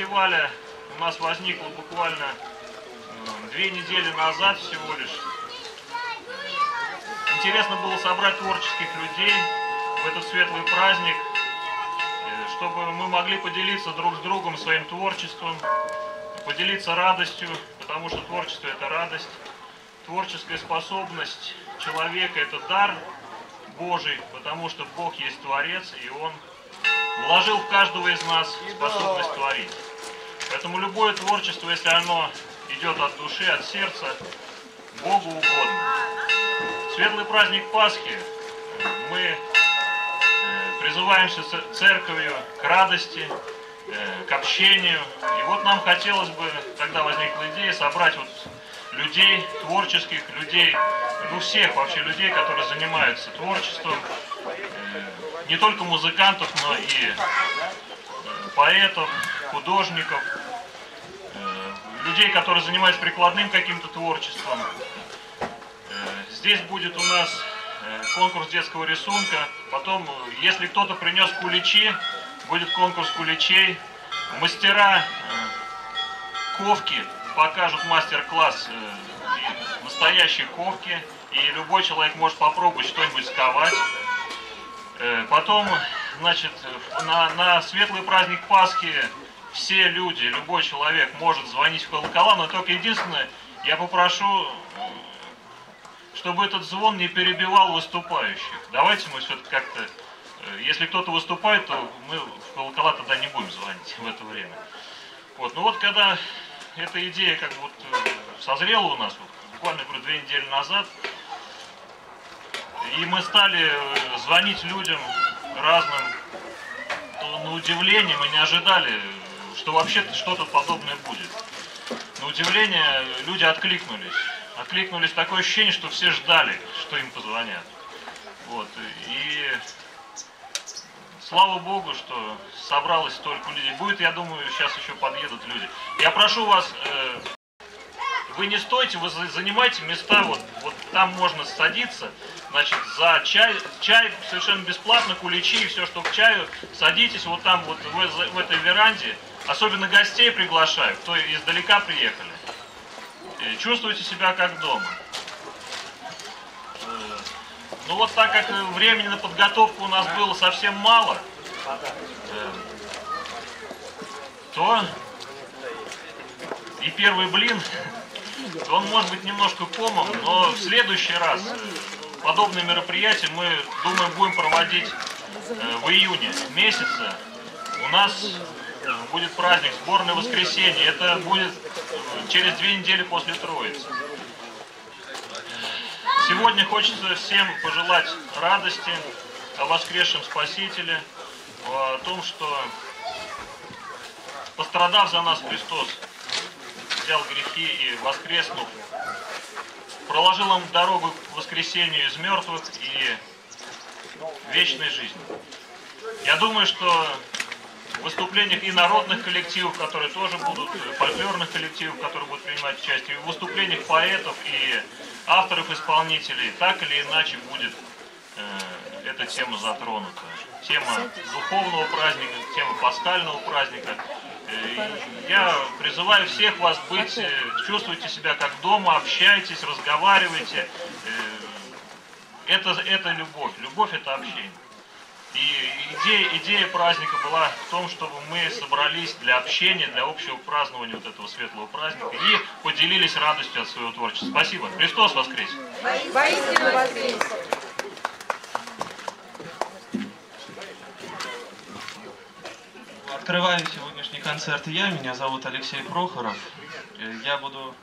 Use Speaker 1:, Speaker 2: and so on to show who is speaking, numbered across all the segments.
Speaker 1: фестиваля у нас возникла буквально э, две недели назад всего лишь. Интересно было собрать творческих людей в этот светлый праздник, э, чтобы мы могли поделиться друг с другом своим творчеством, поделиться радостью, потому что творчество это радость, творческая способность человека это дар Божий, потому что Бог есть Творец, и Он вложил в каждого из нас способность творить. Поэтому любое творчество, если оно идет от души, от сердца, Богу угодно. Светлый праздник Пасхи мы э, призываемся церковью к радости, э, к общению. И вот нам хотелось бы, когда возникла идея, собрать вот людей творческих, людей, ну всех вообще людей, которые занимаются творчеством, э, не только музыкантов, но и поэтов, художников, людей, которые занимаются прикладным каким-то творчеством. Э, Здесь будет у нас э, конкурс детского рисунка. Потом, э, если кто-то принес куличи, будет конкурс куличей. Мастера ковки покажут мастер-класс настоящей ковки. И любой человек может попробовать что-нибудь сковать. Потом, значит, на, на светлый праздник Пасхи все люди, любой человек может звонить в колокола, но только единственное, я попрошу, чтобы этот звон не перебивал выступающих. Давайте мы все-таки как-то, э, если кто-то выступает, то мы в колокола тогда не будем звонить в это время. Вот, ну вот когда эта идея как вот э, созрела у нас, вот, буквально говорю, две недели назад, и мы стали э, звонить людям разным, то на удивление мы не ожидали, что вообще что-то подобное будет. На удивление люди откликнулись. Откликнулись такое ощущение, что все ждали, что им позвонят. Вот. И слава Богу, что собралось столько людей. Будет, я думаю, сейчас еще подъедут люди. Я прошу вас, э, вы не стойте, вы за- занимайте места, вот, вот там можно садиться, значит, за чай, чай совершенно бесплатно, куличи и все, что к чаю, садитесь вот там, вот в, в этой веранде, особенно гостей приглашаю, кто издалека приехали. Э, Чувствуйте себя как дома. Э, Ну вот так как времени на подготовку у нас было совсем мало, э, то и первый блин, он может быть немножко комом, но в следующий раз подобные мероприятия мы, думаем, будем проводить в июне месяце. У нас будет праздник сборное воскресенье. Это будет через две недели после Троицы. Сегодня хочется всем пожелать радости о воскресшем Спасителе, о том, что пострадав за нас Христос, взял грехи и воскреснув, проложил нам дорогу к воскресению из мертвых и вечной жизни. Я думаю, что выступлениях и народных коллективов, которые тоже будут, фольклорных коллективов, которые будут принимать участие, в выступлениях поэтов и авторов-исполнителей, так или иначе будет э, эта тема затронута. Тема духовного праздника, тема пасхального праздника. Э, Я призываю всех вас быть, э, чувствуйте себя как дома, общайтесь, разговаривайте. Э, Это, это любовь. Любовь это общение. И идея, идея праздника была в том, чтобы мы собрались для общения, для общего празднования вот этого светлого праздника и поделились радостью от своего творчества. Спасибо. Христос воскрес!
Speaker 2: Воистину воскрес!
Speaker 3: Открываю сегодняшний концерт я, меня зовут Алексей Прохоров. Э, Я буду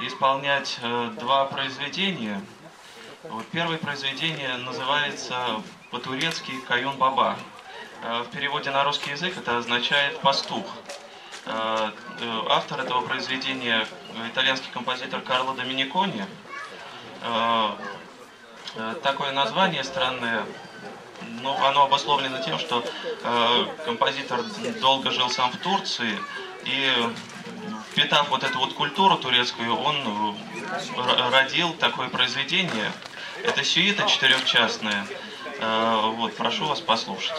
Speaker 3: исполнять э, два произведения. Первое произведение называется по-турецки «Каюн Баба». Э, В переводе на русский язык это означает «пастух». Э, э, Автор этого произведения итальянский композитор Карло Доминикони. Такое название странное ну, оно обусловлено тем, что композитор долго жил сам в Турции, и впитав вот эту вот культуру турецкую, он родил такое произведение. Это сюита четырехчастная. Э, вот, прошу вас послушать.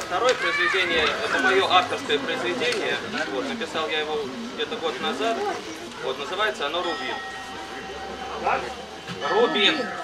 Speaker 4: Второе произведение, это мое авторское произведение. Вот, написал я его где-то год назад. Вот, называется оно «Рубин». Рубин. Рубин.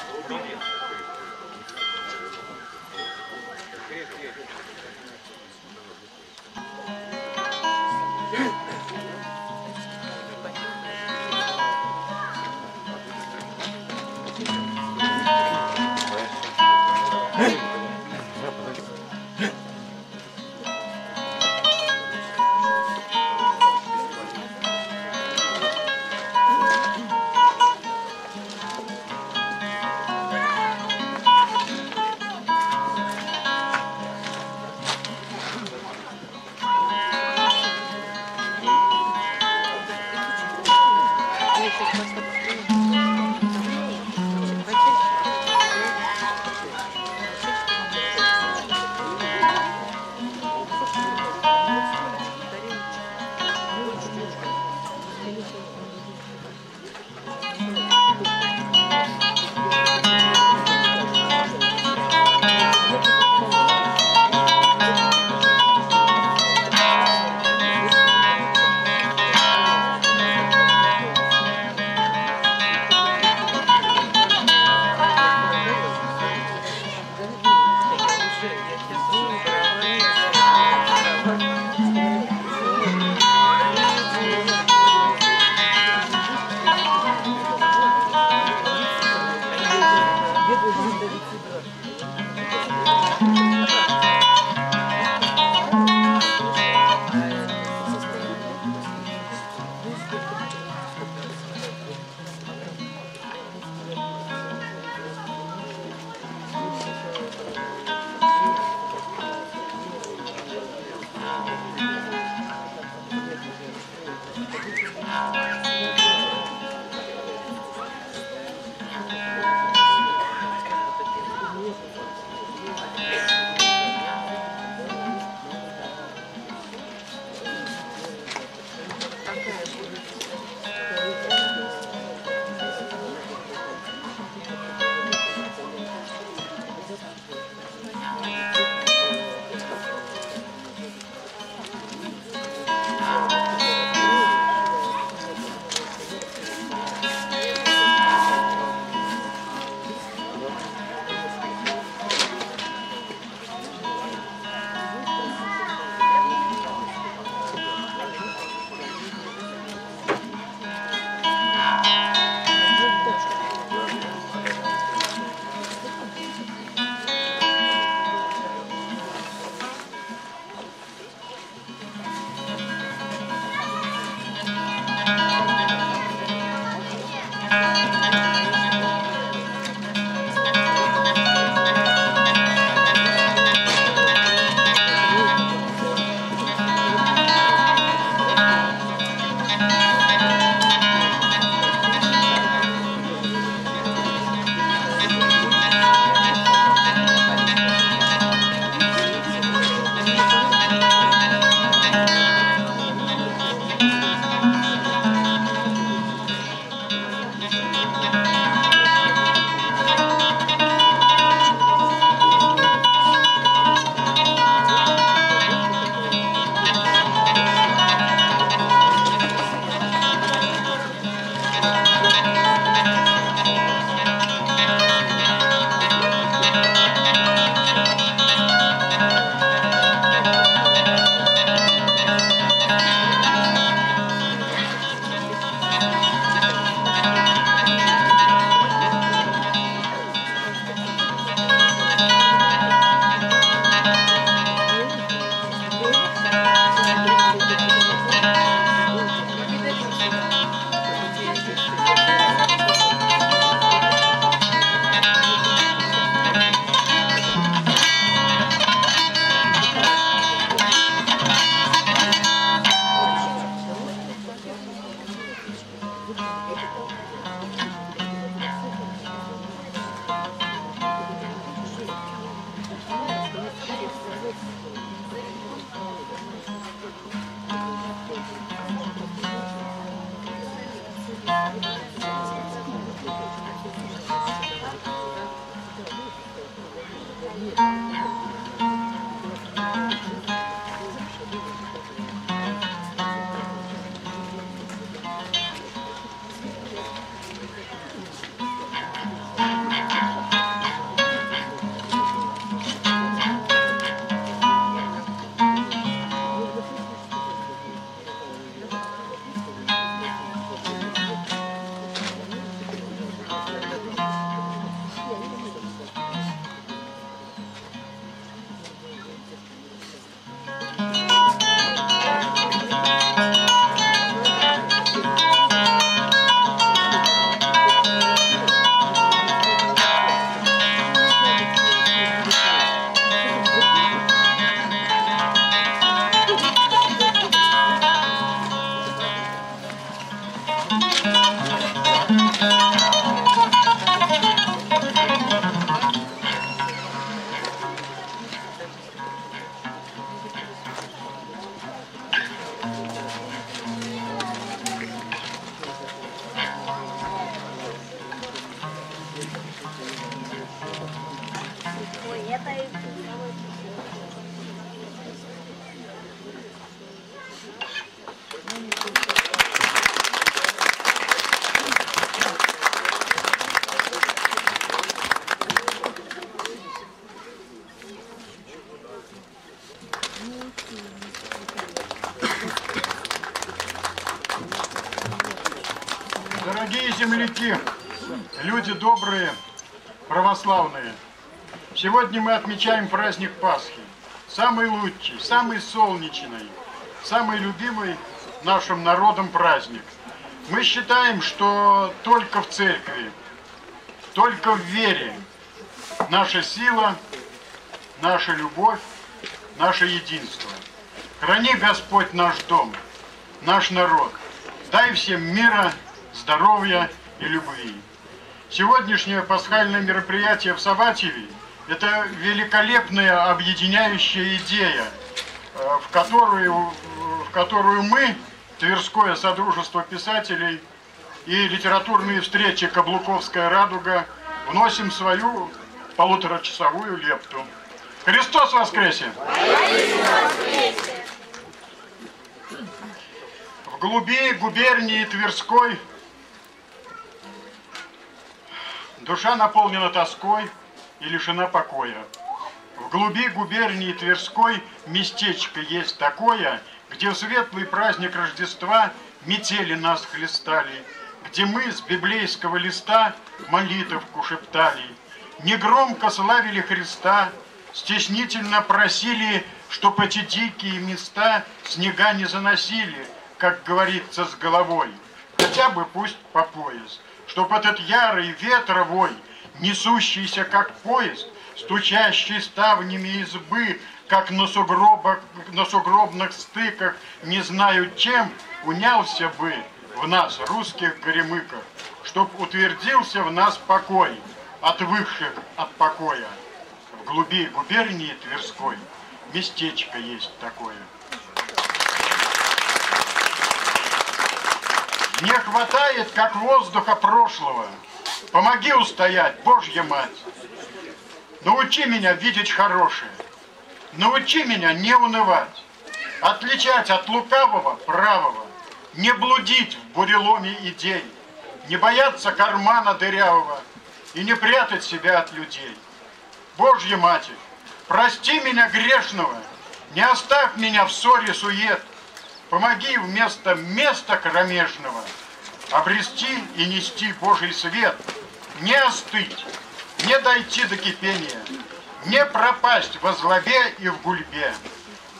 Speaker 5: Отмечаем праздник Пасхи. Самый лучший, самый солнечный, самый любимый нашим народом праздник. Мы считаем, что только в церкви, только в вере наша сила, наша любовь, наше единство. Храни Господь наш дом, наш народ. Дай всем мира, здоровья и любви. Сегодняшнее пасхальное мероприятие в Саватьеве – это великолепная объединяющая идея, э, в которую, в которую мы, Тверское Содружество писателей и литературные встречи «Каблуковская радуга» вносим свою полуторачасовую лепту. Христос воскресе! В глуби губернии Тверской душа наполнена тоской и лишена покоя. В глуби губернии Тверской местечко есть такое, где в светлый праздник Рождества метели нас хлестали, где мы с библейского листа молитовку шептали, негромко славили Христа, стеснительно просили, чтоб эти дикие места снега не заносили, как говорится, с головой, хотя бы пусть по пояс, чтоб этот ярый ветровой, несущийся как поезд, стучащий ставнями избы, как на, сугробах, на сугробных стыках, не знаю чем, унялся бы в нас, русских горемыков, чтоб утвердился в нас покой, отвыкших от покоя. В глуби губернии Тверской местечко есть такое. Не хватает, как воздуха прошлого. Помоги устоять, Божья Мать. Научи меня видеть хорошее. Научи меня не унывать. Отличать от лукавого правого. Не блудить в буреломе идей. Не бояться кармана дырявого. И не прятать себя от людей. Божья Матерь, прости меня грешного. Не оставь меня в ссоре сует. Помоги вместо места кромешного обрести и нести Божий свет, не остыть, не дойти до кипения, не пропасть во злобе и в гульбе.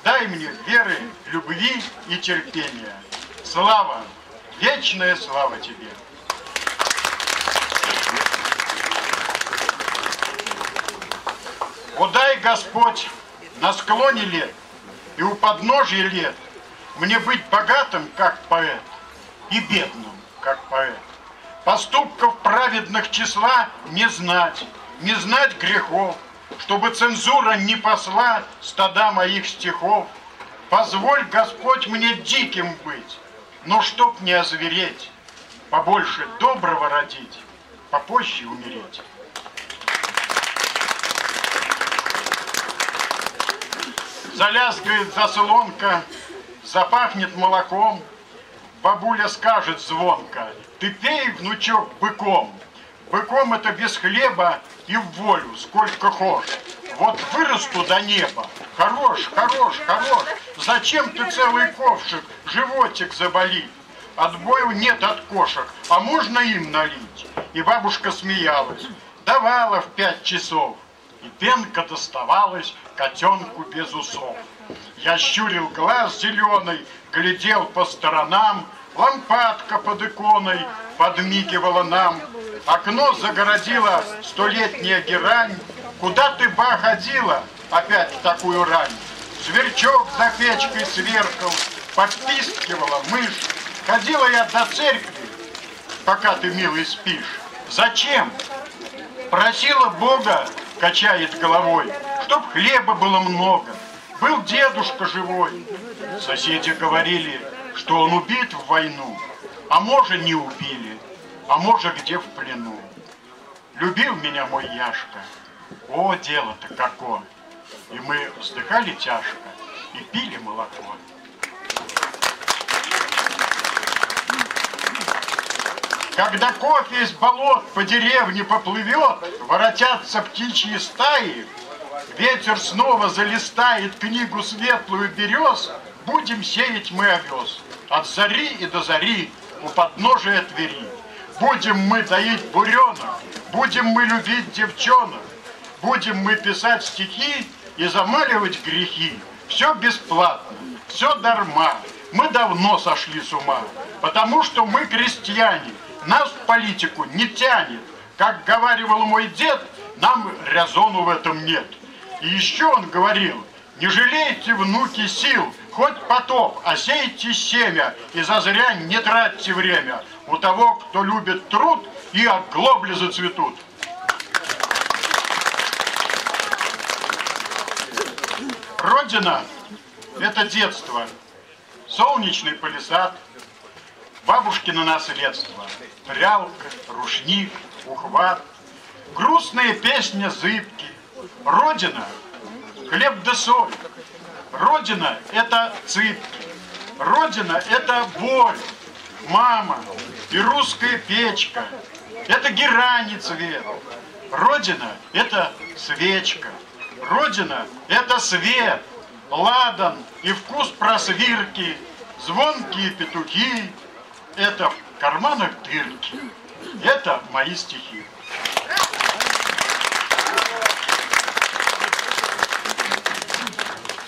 Speaker 5: Дай мне веры, любви и терпения. Слава, вечная слава тебе. Удай, Господь, на склоне лет и у подножия лет мне быть богатым, как поэт, и бедным, как поэт. Поступков праведных числа не знать, не знать грехов, чтобы цензура не посла стада моих стихов. Позволь, Господь, мне диким быть, но чтоб не озвереть, побольше доброго родить, попозже умереть. Залязгает заслонка, запахнет молоком, бабуля скажет звонко, ты пей, внучок, быком. Быком это без хлеба и в волю, сколько хошь. Вот вырасту до неба. Хорош, хорош, хорош. Зачем ты целый ковшик, животик заболит? Отбою нет от кошек, а можно им налить? И бабушка смеялась. Давала в пять часов. И пенка доставалась котенку без усов. Я щурил глаз зеленый, глядел по сторонам, Лампадка под иконой подмигивала нам, Окно загородила столетняя герань. Куда ты, ба, ходила опять в такую рань? Сверчок за печкой сверкал, подпискивала мышь. Ходила я до церкви, пока ты, милый, спишь? Зачем? Просила Бога, качает головой, чтоб хлеба было много, был дедушка живой. Соседи говорили, что он убит в войну, а может не убили, а может где в плену. Любил меня мой Яшка, о, дело-то какое! И мы вздыхали тяжко и пили молоко. Когда кофе из болот по деревне поплывет, воротятся птичьи стаи, ветер снова залистает книгу светлую берез, будем сеять мы овес. От зари и до зари у подножия Твери. Будем мы доить буренок, будем мы любить девчонок, будем мы писать стихи и замаливать грехи. Все бесплатно, все дарма. Мы давно сошли с ума, потому что мы крестьяне – нас в политику не тянет. Как говаривал мой дед, нам резону в этом нет. И еще он говорил, не жалейте, внуки, сил, хоть потоп, а сейте семя, и зазря не тратьте время. У того, кто любит труд, и оглобли зацветут. Родина – это детство, солнечный палисад, бабушкино наследство. Прялка, рушник, ухват, грустные песни зыбки. Родина – хлеб да соль. Родина – это цыпки. Родина – это боль, мама и русская печка. Это герани цвет. Родина – это свечка. Родина – это свет, ладан и вкус просвирки, звонкие петухи, это в карманах дырки. Это мои стихи.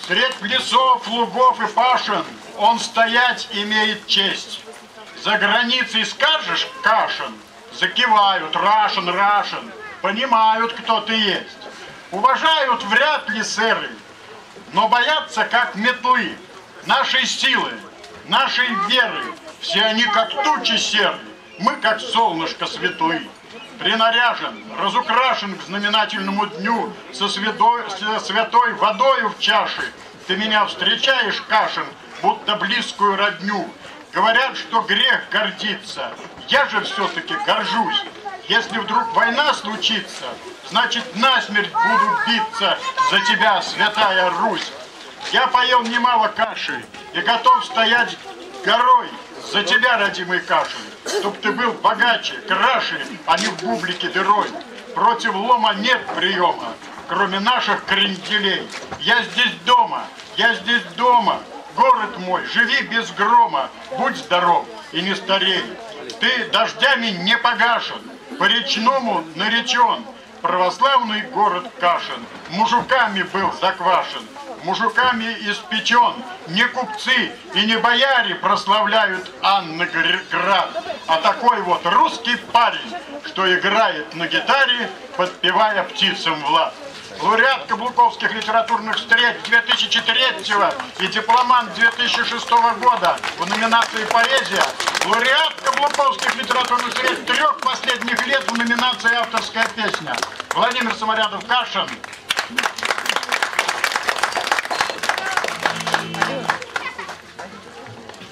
Speaker 5: Средь лесов, лугов и пашин он стоять имеет честь. За границей скажешь Кашин, закивают Рашин, Рашин, понимают, кто ты есть. Уважают вряд ли сэры, но боятся как метлы нашей силы, нашей веры, все они как тучи серые, мы как солнышко светлы. Принаряжен, разукрашен к знаменательному дню со святой, со святой водою в чаше. Ты меня встречаешь, Кашин, будто близкую родню. Говорят, что грех гордиться. Я же все-таки горжусь. Если вдруг война случится, значит насмерть буду биться за тебя, святая Русь. Я поел немало каши и готов стоять горой за тебя, родимый Кашин, чтоб ты был богаче, краше, а не в бублике дырой. Против лома нет приема, кроме наших кренделей. Я здесь дома, я здесь дома. Город мой, живи без грома, будь здоров и не старей. Ты дождями не погашен, по речному наречен. Православный город Кашин мужиками был заквашен мужиками испечен. Не купцы и не бояре прославляют Анны Град, а такой вот русский парень, что играет на гитаре, подпевая птицам Влад. Лауреат Каблуковских литературных встреч 2003 и дипломант 2006 года в номинации «Поэзия». Лауреат Каблуковских литературных встреч трех последних лет в номинации «Авторская песня». Владимир Саморядов-Кашин.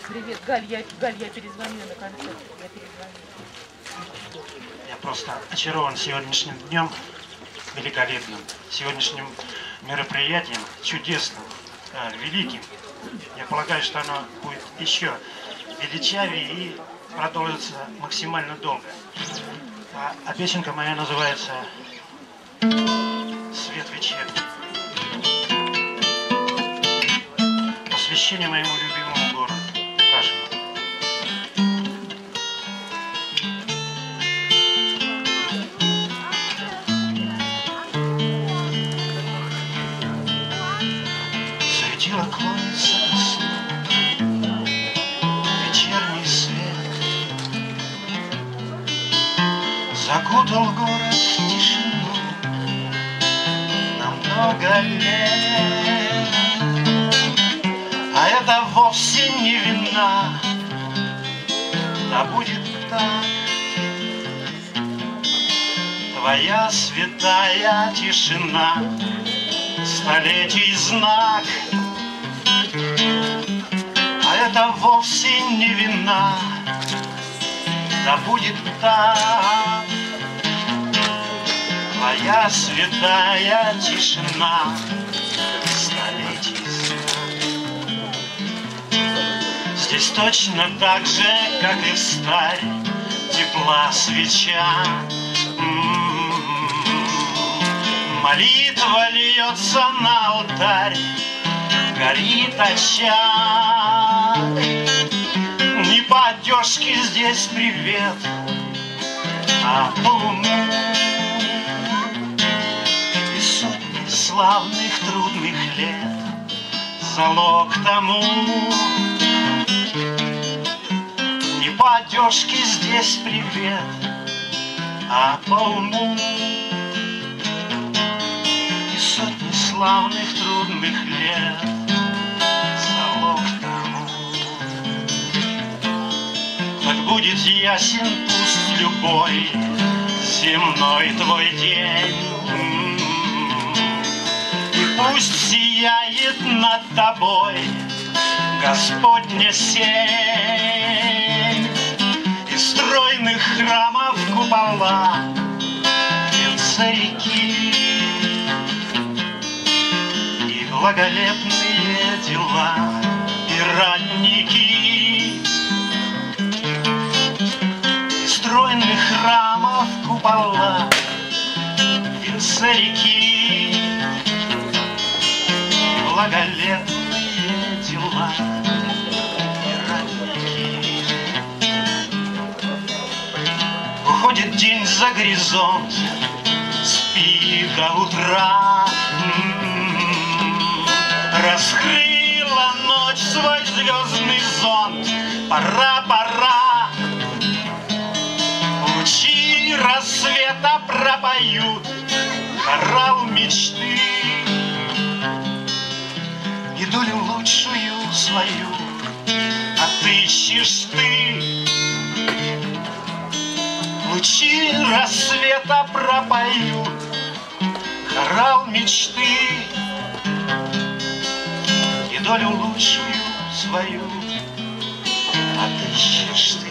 Speaker 2: Привет, Галь, я, Галь, я перезвоню на концерт. Я перезвоню.
Speaker 6: Я просто очарован сегодняшним днем, великолепным, сегодняшним мероприятием, чудесным, великим. Я полагаю, что оно будет еще величавее и продолжится максимально долго. А, а песенка моя называется «Свет вечерний». Посвящение моему вовсе не вина, да будет так, Твоя святая тишина, столетий знак. А это вовсе не вина, да будет так. Твоя святая тишина, Здесь точно так же, как и в старе, тепла свеча. Молитва льется на алтарь, горит очаг. Не по одежке здесь привет, а по луну. И сотни славных трудных лет залог тому. Одежке здесь привет, а по уму. И сотни славных трудных лет залог тому. Так будет ясен пусть любой земной твой день. И пусть сияет над тобой Господня сень храмов купола Венца реки. И благолепные дела И ранники. Из стройных храмов купола Венца реки. Благолепные день за горизонт, спи до утра. М-м-м. Раскрыла ночь свой звездный зонт, пора, пора. Лучи рассвета пропоют хорал мечты и долю лучшую свою отыщешь ты. Лучи рассвета пропоют хорал мечты и долю лучшую свою отыщешь ты.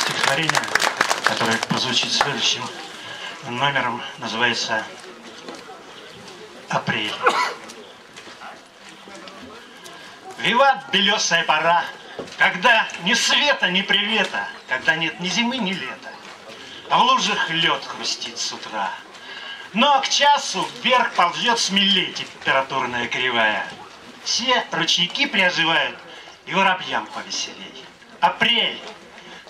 Speaker 6: Стихотворение, которое прозвучит следующим номером, называется «Апрель». Виват, белесая пора, когда ни света, ни привета, когда нет ни зимы, ни лета, а в лужах лед хрустит с утра. Но к часу вверх ползет смелее температурная кривая. Все ручейки приоживают, и воробьям повеселей. Апрель,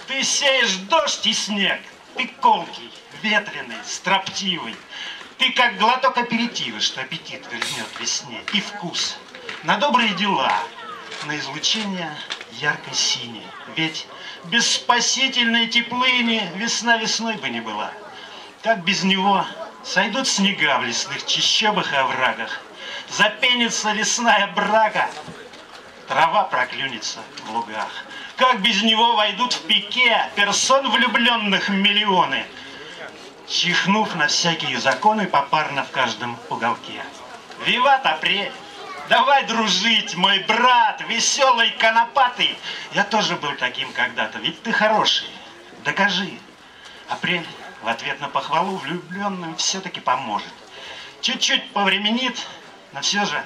Speaker 6: ты сеешь дождь и снег, ты колкий, ветреный, строптивый. Ты как глоток аперитива, что аппетит вернет весне. И вкус на добрые дела, на излучение яркой синей. Ведь без спасительной теплыни весна весной бы не была. Как без него сойдут снега в лесных чащобах и оврагах. Запенится лесная брага, трава проклюнется в лугах. Как без него войдут в пике персон влюбленных миллионы, чихнув на всякие законы попарно в каждом уголке. Виват апрель! Давай дружить, мой брат, веселый, конопатый. Я тоже был таким когда-то, ведь ты хороший. Докажи. Апрель в ответ на похвалу влюбленным все-таки поможет. Чуть-чуть повременит, но все же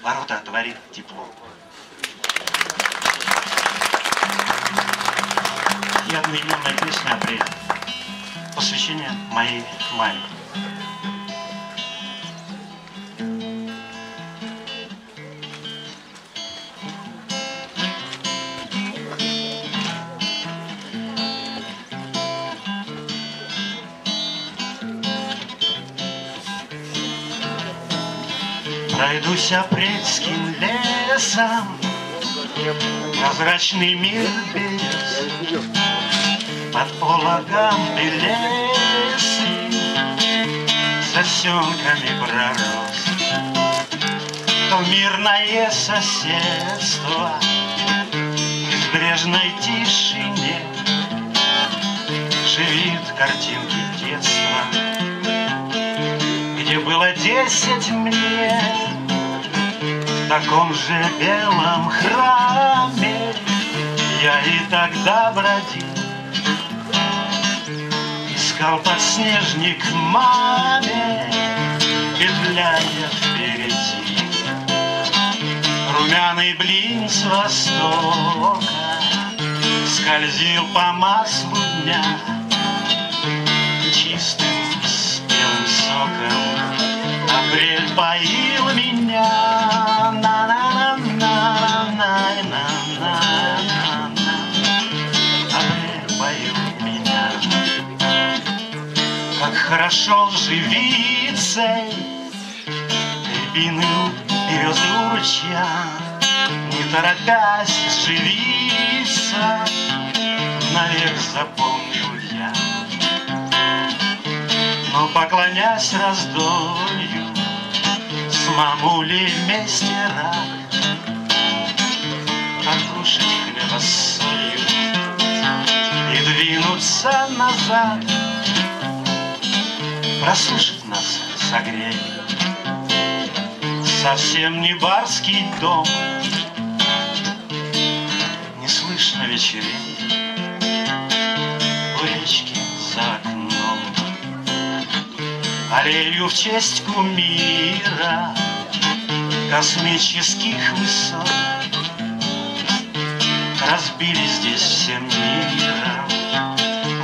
Speaker 6: ворота отворит тепло. И одноименная песня «Апрель». Посвящение моей маме. Пройдусь апрельским лесом, Прозрачный мир без, Под пологом белесы, Сосенками пророс. в мирное соседство Безбрежной тишине Живит картинки детства Где было десять мне В таком же белом храме Я и тогда бродил Искал подснежник маме Петляя впереди. Румяный блин с востока Скользил по маслу дня Чистым спелым соком. Апрель поил меня На-на-на-на-на-на-на-на хорошо живицей Рябины березы у ручья Не торопясь живиться Навек запомнил я. Но поклонясь раздолью С мамулей вместе рад? Откушать хлеба с солью И двинуться назад Прослушать нас согреть. Совсем не барский дом. Не слышно вечерей. У речки за окном. Аллею в честь кумира Космических высот. Разбили здесь всем миром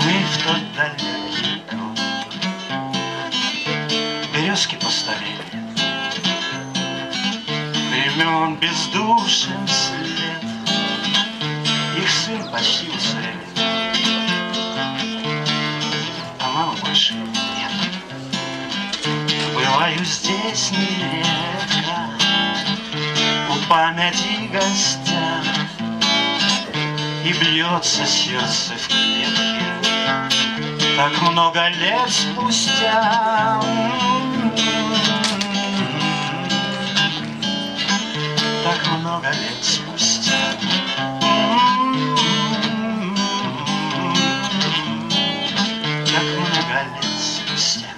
Speaker 6: Мы в тот далекий Березки постарели Времен бездушен след Их сын почти уцелел А мамы больше нет. Бываю здесь нередко. У памяти гостя И бьется сердце в клетке. Так много лет спустя много лет спустя. Так много лет спустя.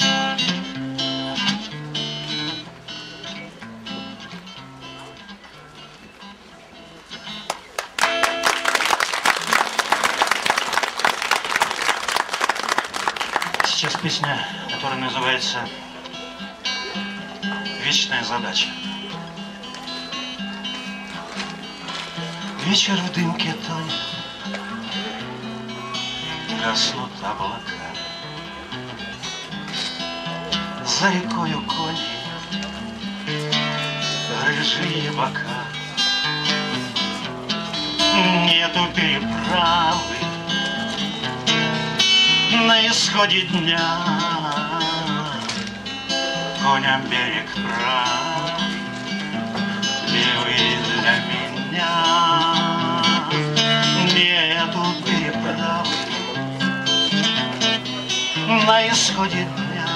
Speaker 6: Сейчас песня, которая называется «Вечная задача». Вечер в дымке тонет, гаснут облака. За рекою кони, рыжие бока. Нету переправы на исходе дня. Коням берег правый, левый для меня. На исходе дня.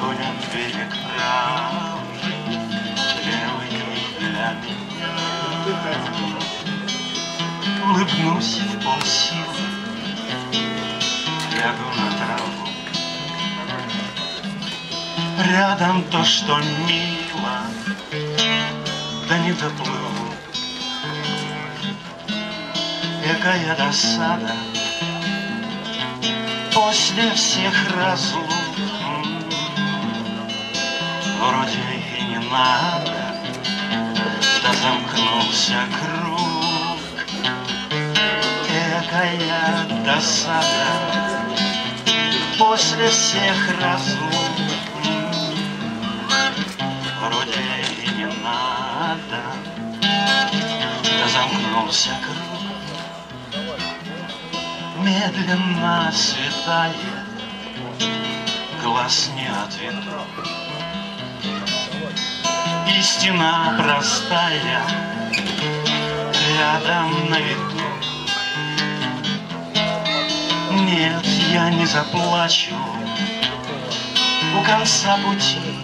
Speaker 6: Коням берег правый, левый для меня. Улыбнусь в полсилы, лягу на траву. Рядом то, что мило, да не доплыву. Какая досада после всех разлук. Вроде и не надо, да замкнулся круг. Какая досада после всех разлук. Вроде и не надо, да замкнулся круг. Медленно светает, глаз не отведу. Истина простая, рядом на виду. Нет, я не заплачу у конца пути.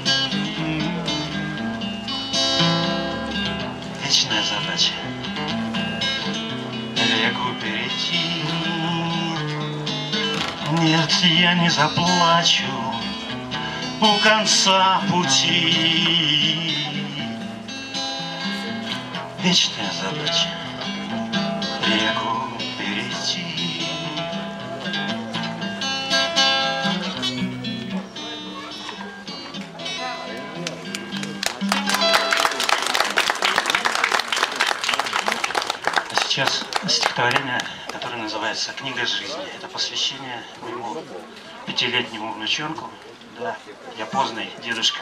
Speaker 6: Нет, я не заплачу у конца пути. Вечная задача реку перейти. А сейчас стихотворение, которое называется «Книга жизни». Посвящение моему пятилетнему внученку. Да, я поздний дедушка.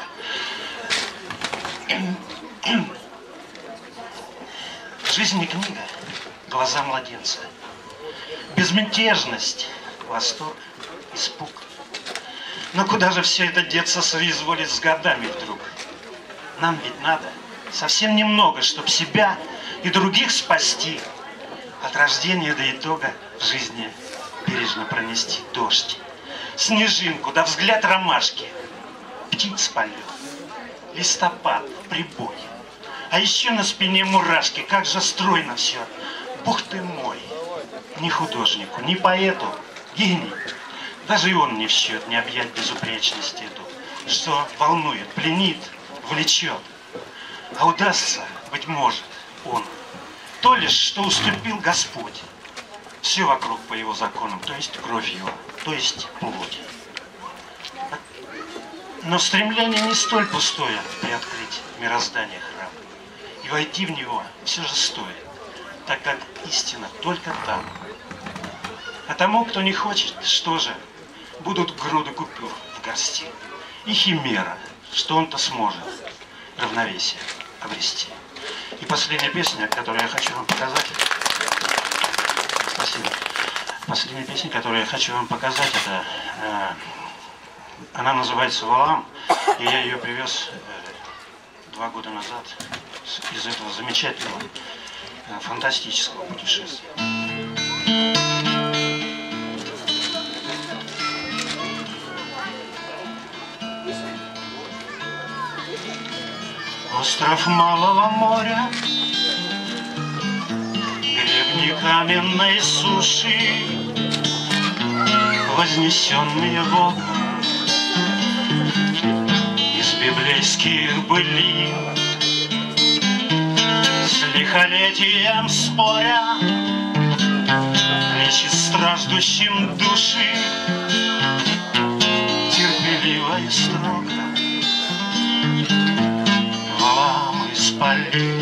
Speaker 6: Жизнь не книга, глаза младенца. Безмятежность, восторг, испуг. Но куда же все это деться соизволит с годами вдруг? Нам ведь надо совсем немного, чтобы себя и других спасти. От рождения до итога жизни бережно пронести дождь. Снежинку, да взгляд ромашки, птиц полет, листопад, прибой. А еще на спине мурашки, как же стройно все. Бог ты мой, ни художнику, ни поэту, гений. Даже и он не в счет не объять безупречность эту, что волнует, пленит, влечет. А удастся, быть может, он, то лишь, что уступил Господь. Все вокруг по его законам, то есть кровь его, то есть плоть. Но стремление не столь пустое приоткрыть мироздание храм. И войти в него все же стоит, так как истина только там. А тому, кто не хочет, что же, будут груды купюр в горсти. И химера, что он-то сможет равновесие обрести. И последняя песня, которую я хочу вам показать. Спасибо. Последняя песня, которую я хочу вам показать, это э, она называется «Валам», и я ее привез э, два года назад из этого замечательного, э, фантастического путешествия. Остров Малого моря, гребни каменной суши, вознесенные волнам из библейских былин, с лихолетием споря, лечит страждущим души, терпеливо и строго испали. Терпеливо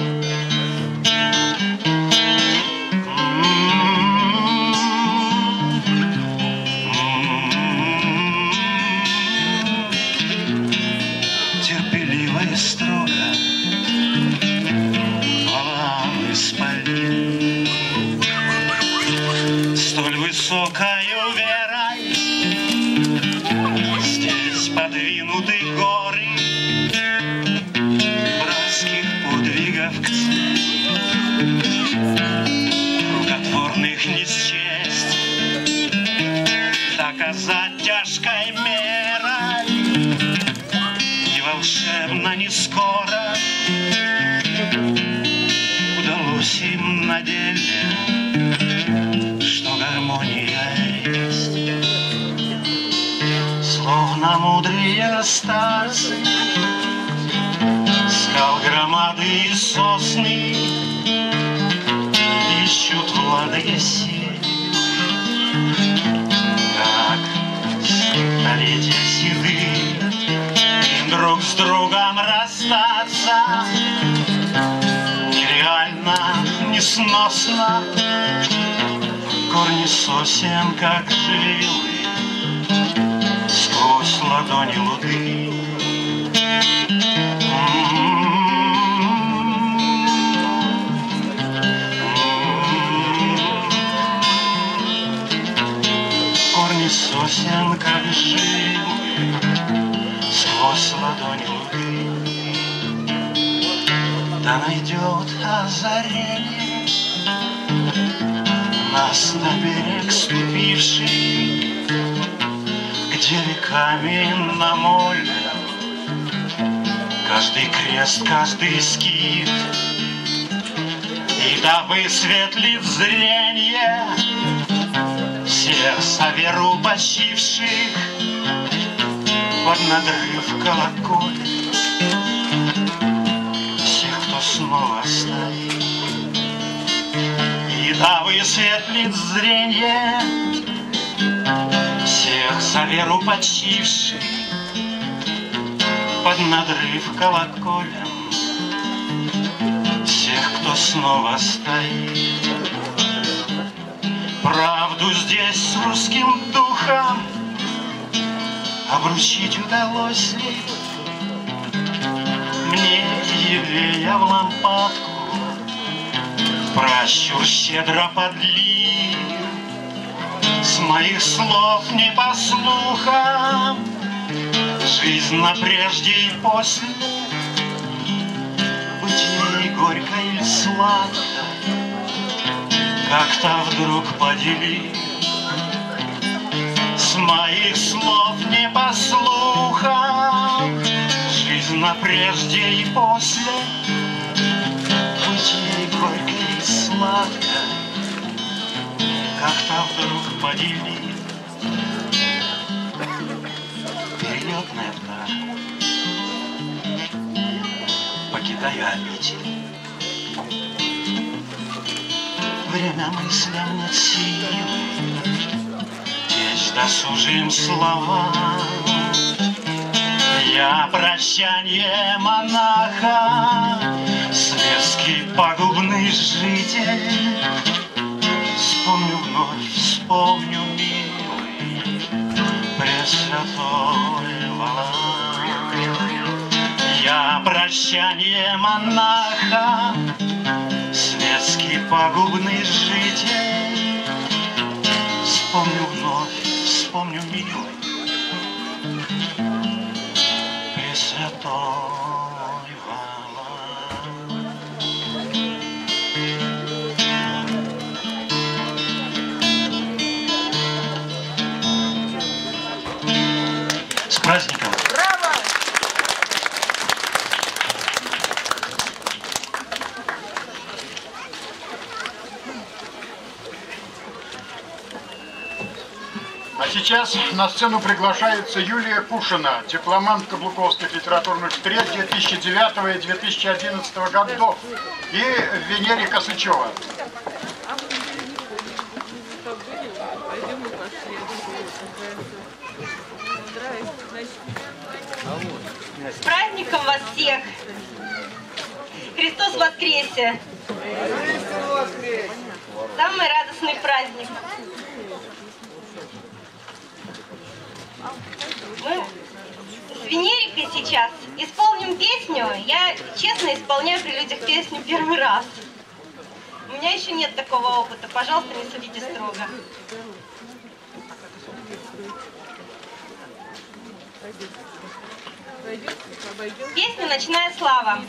Speaker 6: скоро удалось им на деле, что гармония есть. Словно мудрые старцы скал громады и сосны ищут владыки силы, как столетия другом расстаться. Нереально, несносно, корни сосен, как жилы, сквозь ладони луны. Корни сосен, как жилы, сквозь ладони луны. Да найдет озарение нас на берег ступивший, где веками намолен каждый крест, каждый скит И да высветлит зрение Всех соверу почивших Под надрыв колоколь Всех, кто снова стоит. И да высветлит зрение Всех за веру почивших. Под надрыв колоколем Всех, кто снова стоит. Правду здесь с русским духом Обручить удалось ли? Мне, еврея, в лампадку Пращур щедро подли С моих слов не по слухам Жизнь на прежде и после. Быть ей горько или сладко Как-то вдруг подели С моих слов не по слухам. Жизнь на прежде и после. Быть ей горько и сладко Как-то вдруг подели Перелетная пташка Покидая обитель. Время мыслям нет силы Течь досужим словам. Я прощание монаха Светский пагубный житель. Вспомню вновь, вспомню, милый Пресвятой Валам Я прощание монаха Светский пагубный житель. Вспомню вновь, вспомню, милый Пресвятой Валам
Speaker 5: сейчас на сцену приглашается Юлия Кушина, дипломант Каблуковских литературных встреч 2009 и 2011 годов, и Венере Косычева.
Speaker 7: С праздником вас всех! Христос воскресе! Самый радостный праздник. Мы с Венерикой сейчас исполним песню. Я честно исполняю при людях песню первый раз. У меня еще нет такого опыта. Пожалуйста, не судите строго. Песня «Ночная слава».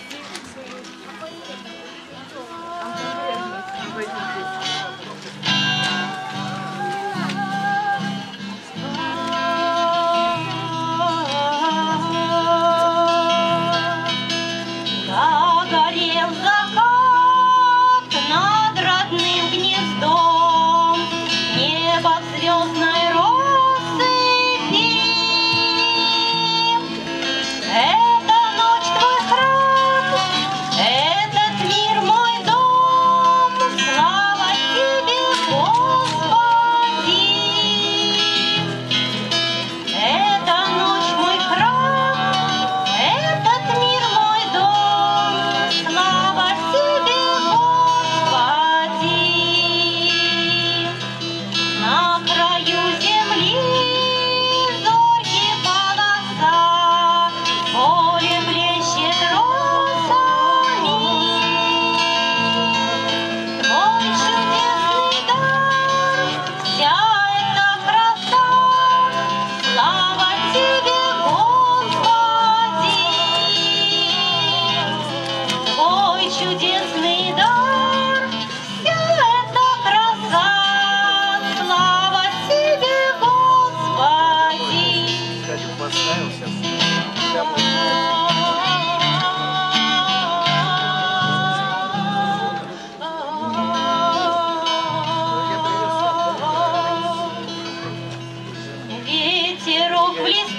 Speaker 7: please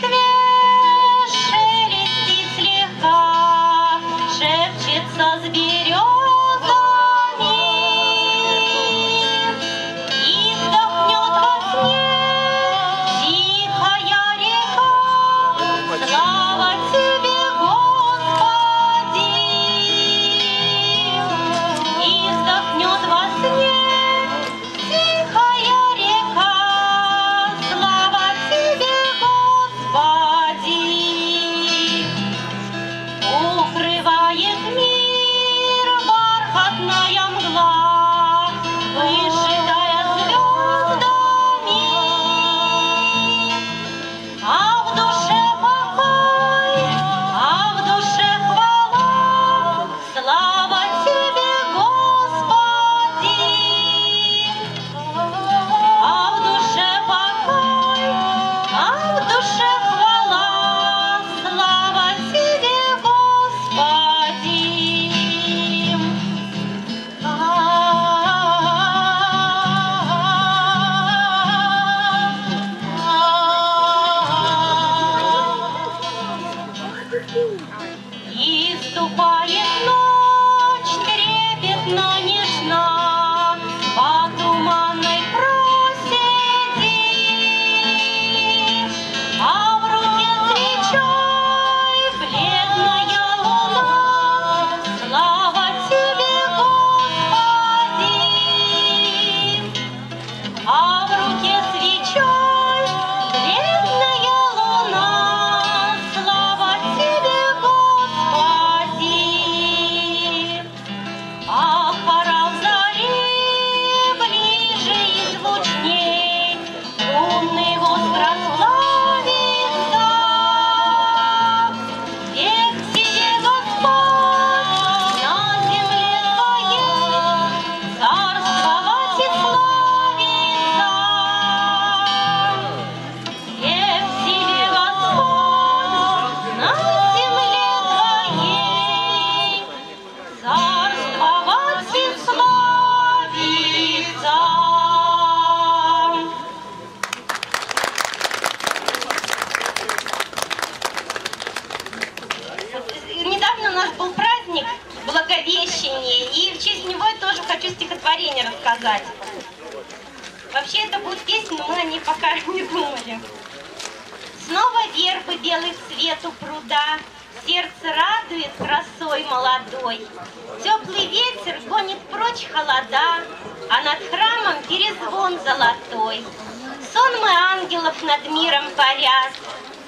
Speaker 7: миром парят,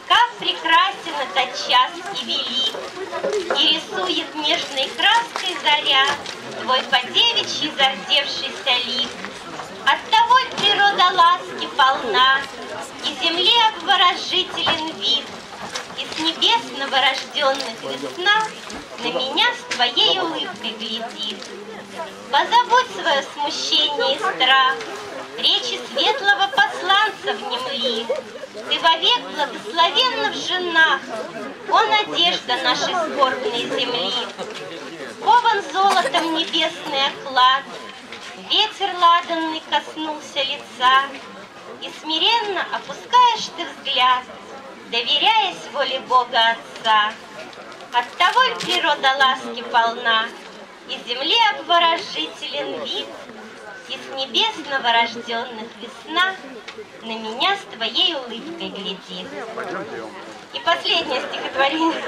Speaker 7: Как прекрасен этот час и велик, И рисует нежной краской заря Твой по-девичьи зардевшийся лик. Оттого природа ласки полна, И земле обворожителен вид, И с небес новорожденных весна На меня с твоей улыбкой глядит. Позабудь свое смущение и страх, Речи светлого посланца внемли. Ты вовек благословенна в женах, О, надежда нашей скорбной земли! Кован золотом небесный оклад, Ветер ладанный коснулся лица, И смиренно опускаешь ты взгляд, Доверяясь воле Бога Отца. Оттого ль природа ласки полна, И земле обворожителен вид, И с небес новорожденных весна На меня с твоей улыбкой глядит. И последнее стихотворение.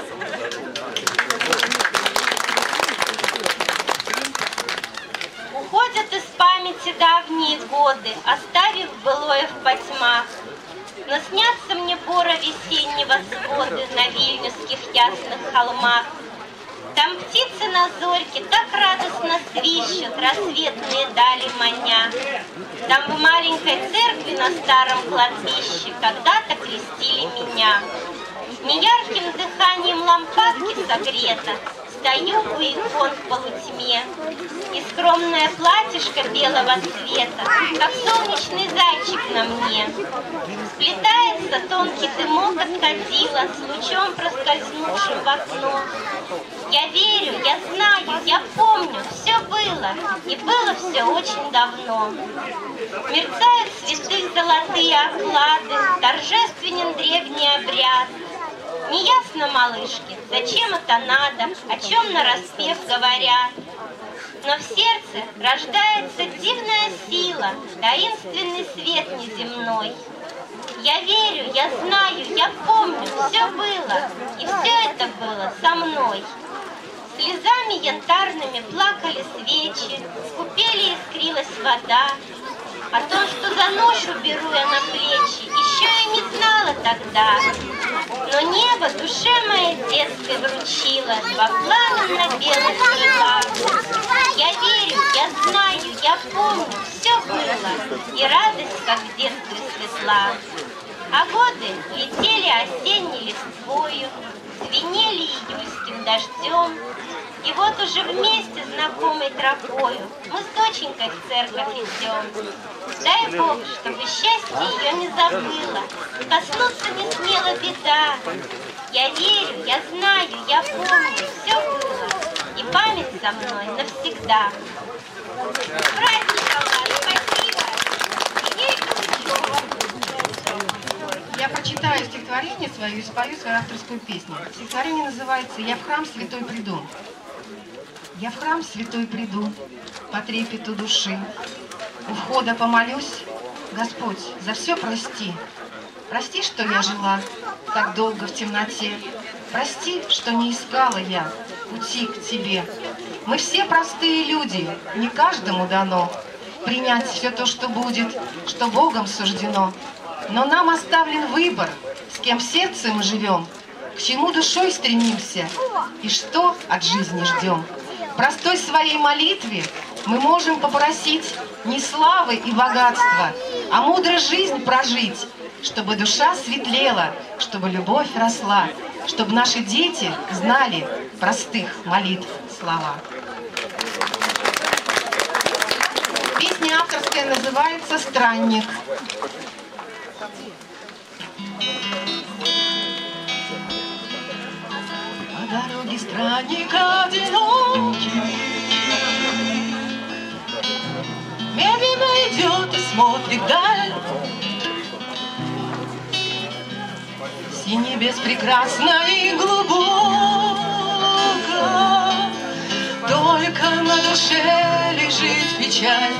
Speaker 7: Уходят из памяти давние годы, Оставив былое в потьмах. Но снятся мне пора весеннего своды На вильнюсских ясных холмах. Там птицы на зорьке так радостно свищут, Рассветные дали маня. Там в маленькой церкви на старом кладбище Когда-то крестили меня. Неярким дыханием лампадки согрета, у икон в полутьме, И скромное платьишко белого цвета, Как солнечный зайчик на мне. Сплетается тонкий дымок от кадила С лучом проскользнувшим в окно. Я верю, я знаю, я помню, все было, И было все очень давно. Мерцают святых золотые оклады, Торжественен древний обряд. Неясно, малышки, зачем это надо, о чем на распев говорят. Но в сердце рождается дивная сила, таинственный свет неземной. Я верю, я знаю, я помню, все было, и все это было со мной. Слезами янтарными плакали свечи, скупели искрилась вода. О том, что за ношу беру я на плечи, еще я не знала тогда. Но небо душе моей детской вручило Два пламенно-белых крыла. Я верю, я знаю, я помню, все было, И радость, как в детстве светла. А годы летели осенней листвою, Звенели июльским дождем, и вот уже вместе знакомой тропою Мы с доченькой в церковь идем. Дай Бог, чтобы счастье ее не забыло, Коснуться не смела беда. Я верю, я знаю, я помню, все было, И память со мной навсегда. Праздником спасибо!
Speaker 8: Я прочитаю стихотворение свое и спою свою авторскую песню. Стихотворение называется «Я в храм святой приду». Я в храм святой приду, по трепету души. У входа помолюсь, Господь, за все прости. Прости, что я жила так долго в темноте. Прости, что не искала я пути к тебе. Мы все простые люди, не каждому дано принять все то, что будет, что Богом суждено. Но нам оставлен выбор, с кем в сердце мы живем, к чему душой стремимся и что от жизни ждем. Простой своей молитве мы можем попросить не славы и богатства, а мудро жизнь прожить, чтобы душа светлела, чтобы любовь росла, чтобы наши дети знали простых молитв слова. Песня авторская называется «Странник». По дороге странник одинокий. Медленно идет и смотрит вдаль Си небес прекрасно и глубоко. Только на душе лежит печаль.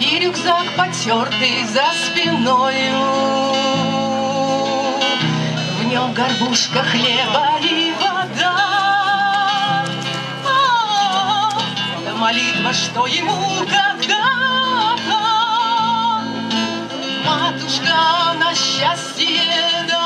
Speaker 8: И рюкзак потертый за спиною нем горбушка хлеба и вода. А, молитва, что ему когда-то Матушка на счастье дала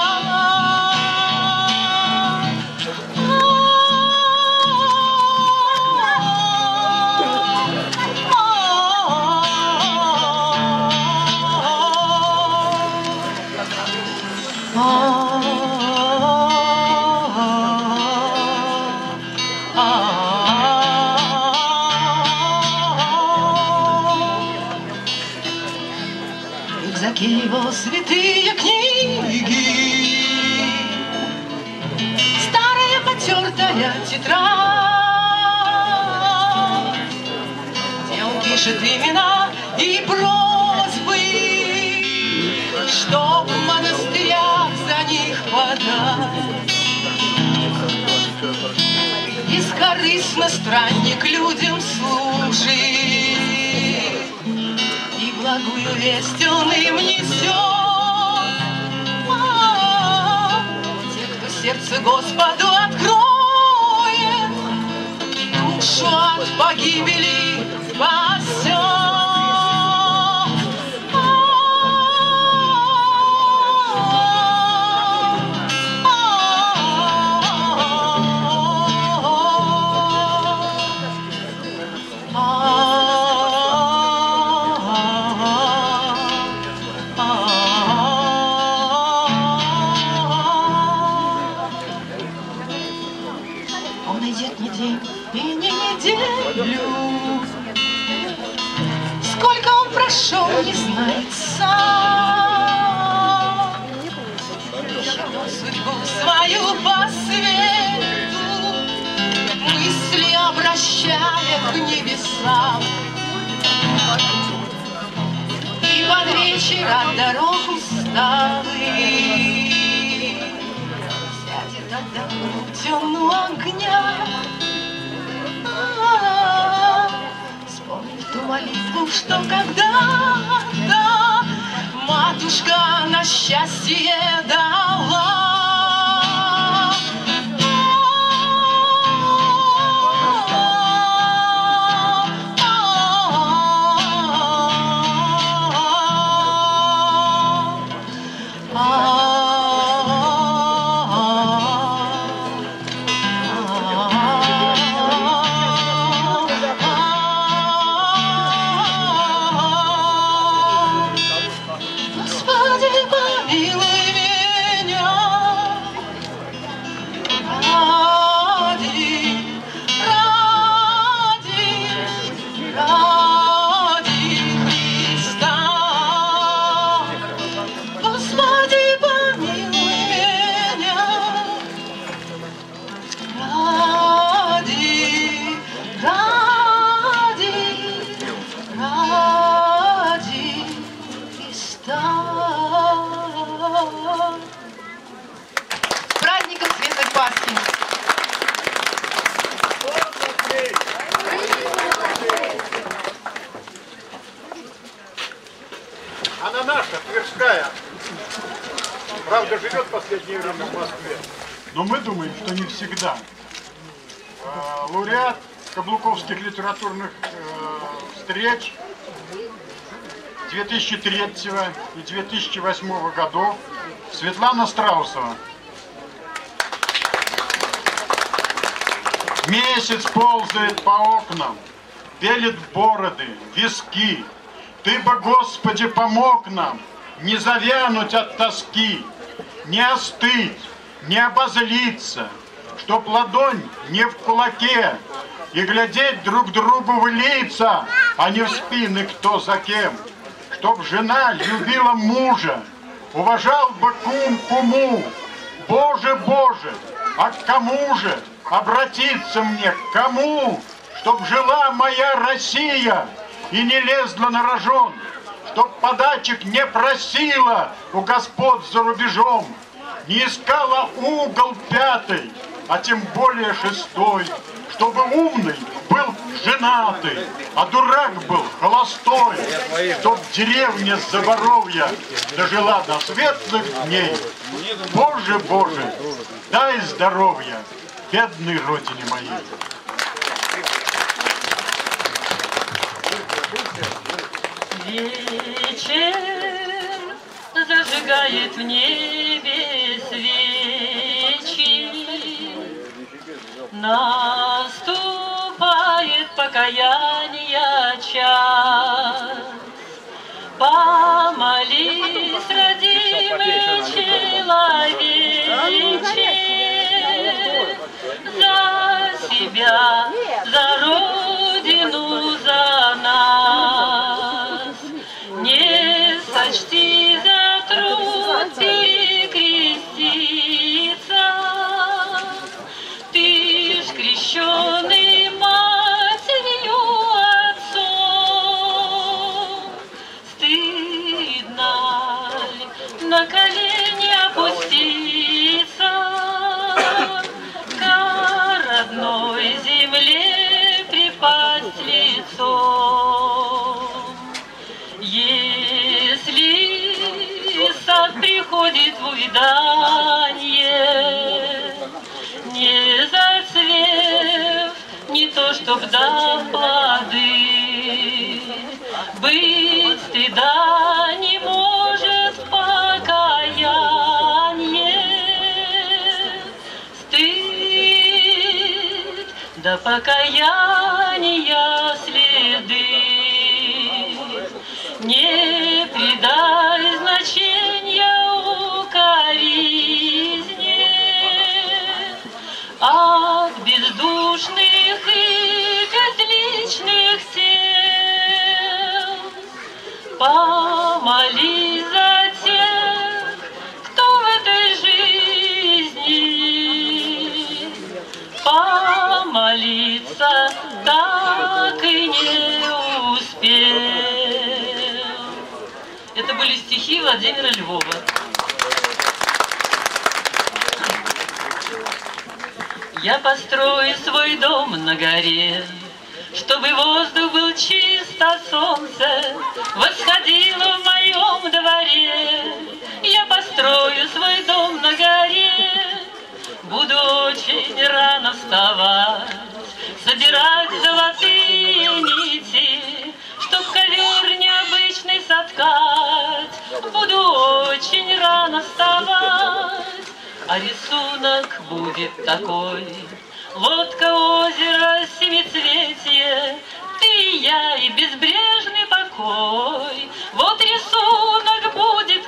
Speaker 8: весть он им несет. А, Те, кто сердце Господу откроет Душу от погибели на счастье дала
Speaker 5: 2003 и 2008 годов Светлана Страусова. Месяц ползает по окнам, белит бороды, виски. Ты бы, Господи, помог нам не завянуть от тоски, не остыть, не обозлиться, чтоб ладонь не в кулаке, и глядеть друг другу в лица, а не в спины кто за кем. Чтоб жена любила мужа, уважал бы кум куму. Боже, Боже, а к кому же обратиться мне, к кому? Чтоб жила моя Россия и не лезла на рожон, чтоб подачек не просила у господ за рубежом, не искала угол пятый, а тем более шестой, чтобы умный был женатый, а дурак был холостой, чтоб деревня Заборовья дожила до светлых дней. Боже, Боже, дай здоровья бедной родине моей.
Speaker 9: Вечер зажигает в небе свечи. Наступает покаяние час. Помолись, родимый человече, за себя, за родину, лицом. Если сад приходит в увядание, не зацвев, не то чтоб дал плоды, быть стыда не может покаяние. До покаяния следы. Не придай значения укоризне от бездушных и безличных тел. Помолись помолиться так и не успел. Владимира Львова. Я построю свой дом на горе, чтобы воздух был чист, а солнце восходило в моем дворе. Я построю свой дом на горе, буду очень рано вставать, собирать золотые нити, чтоб ковер необычный соткать. Буду очень рано вставать, а рисунок будет такой. Лодка, озеро, семицветие, ты и я и безбрежный покой. Вот рисунок будет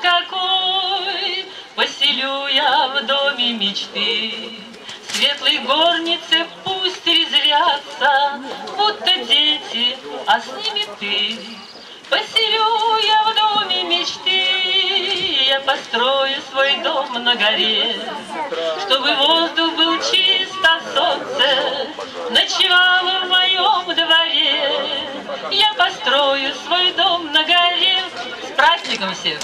Speaker 9: поселю я в доме мечты. Светлой горнице пусть резвятся, будто дети, а с ними ты. Поселю я в доме мечты, я построю свой дом на горе, чтобы воздух был чист, а солнце ночевало в моем дворе. Я построю свой дом на горе. С праздником всех!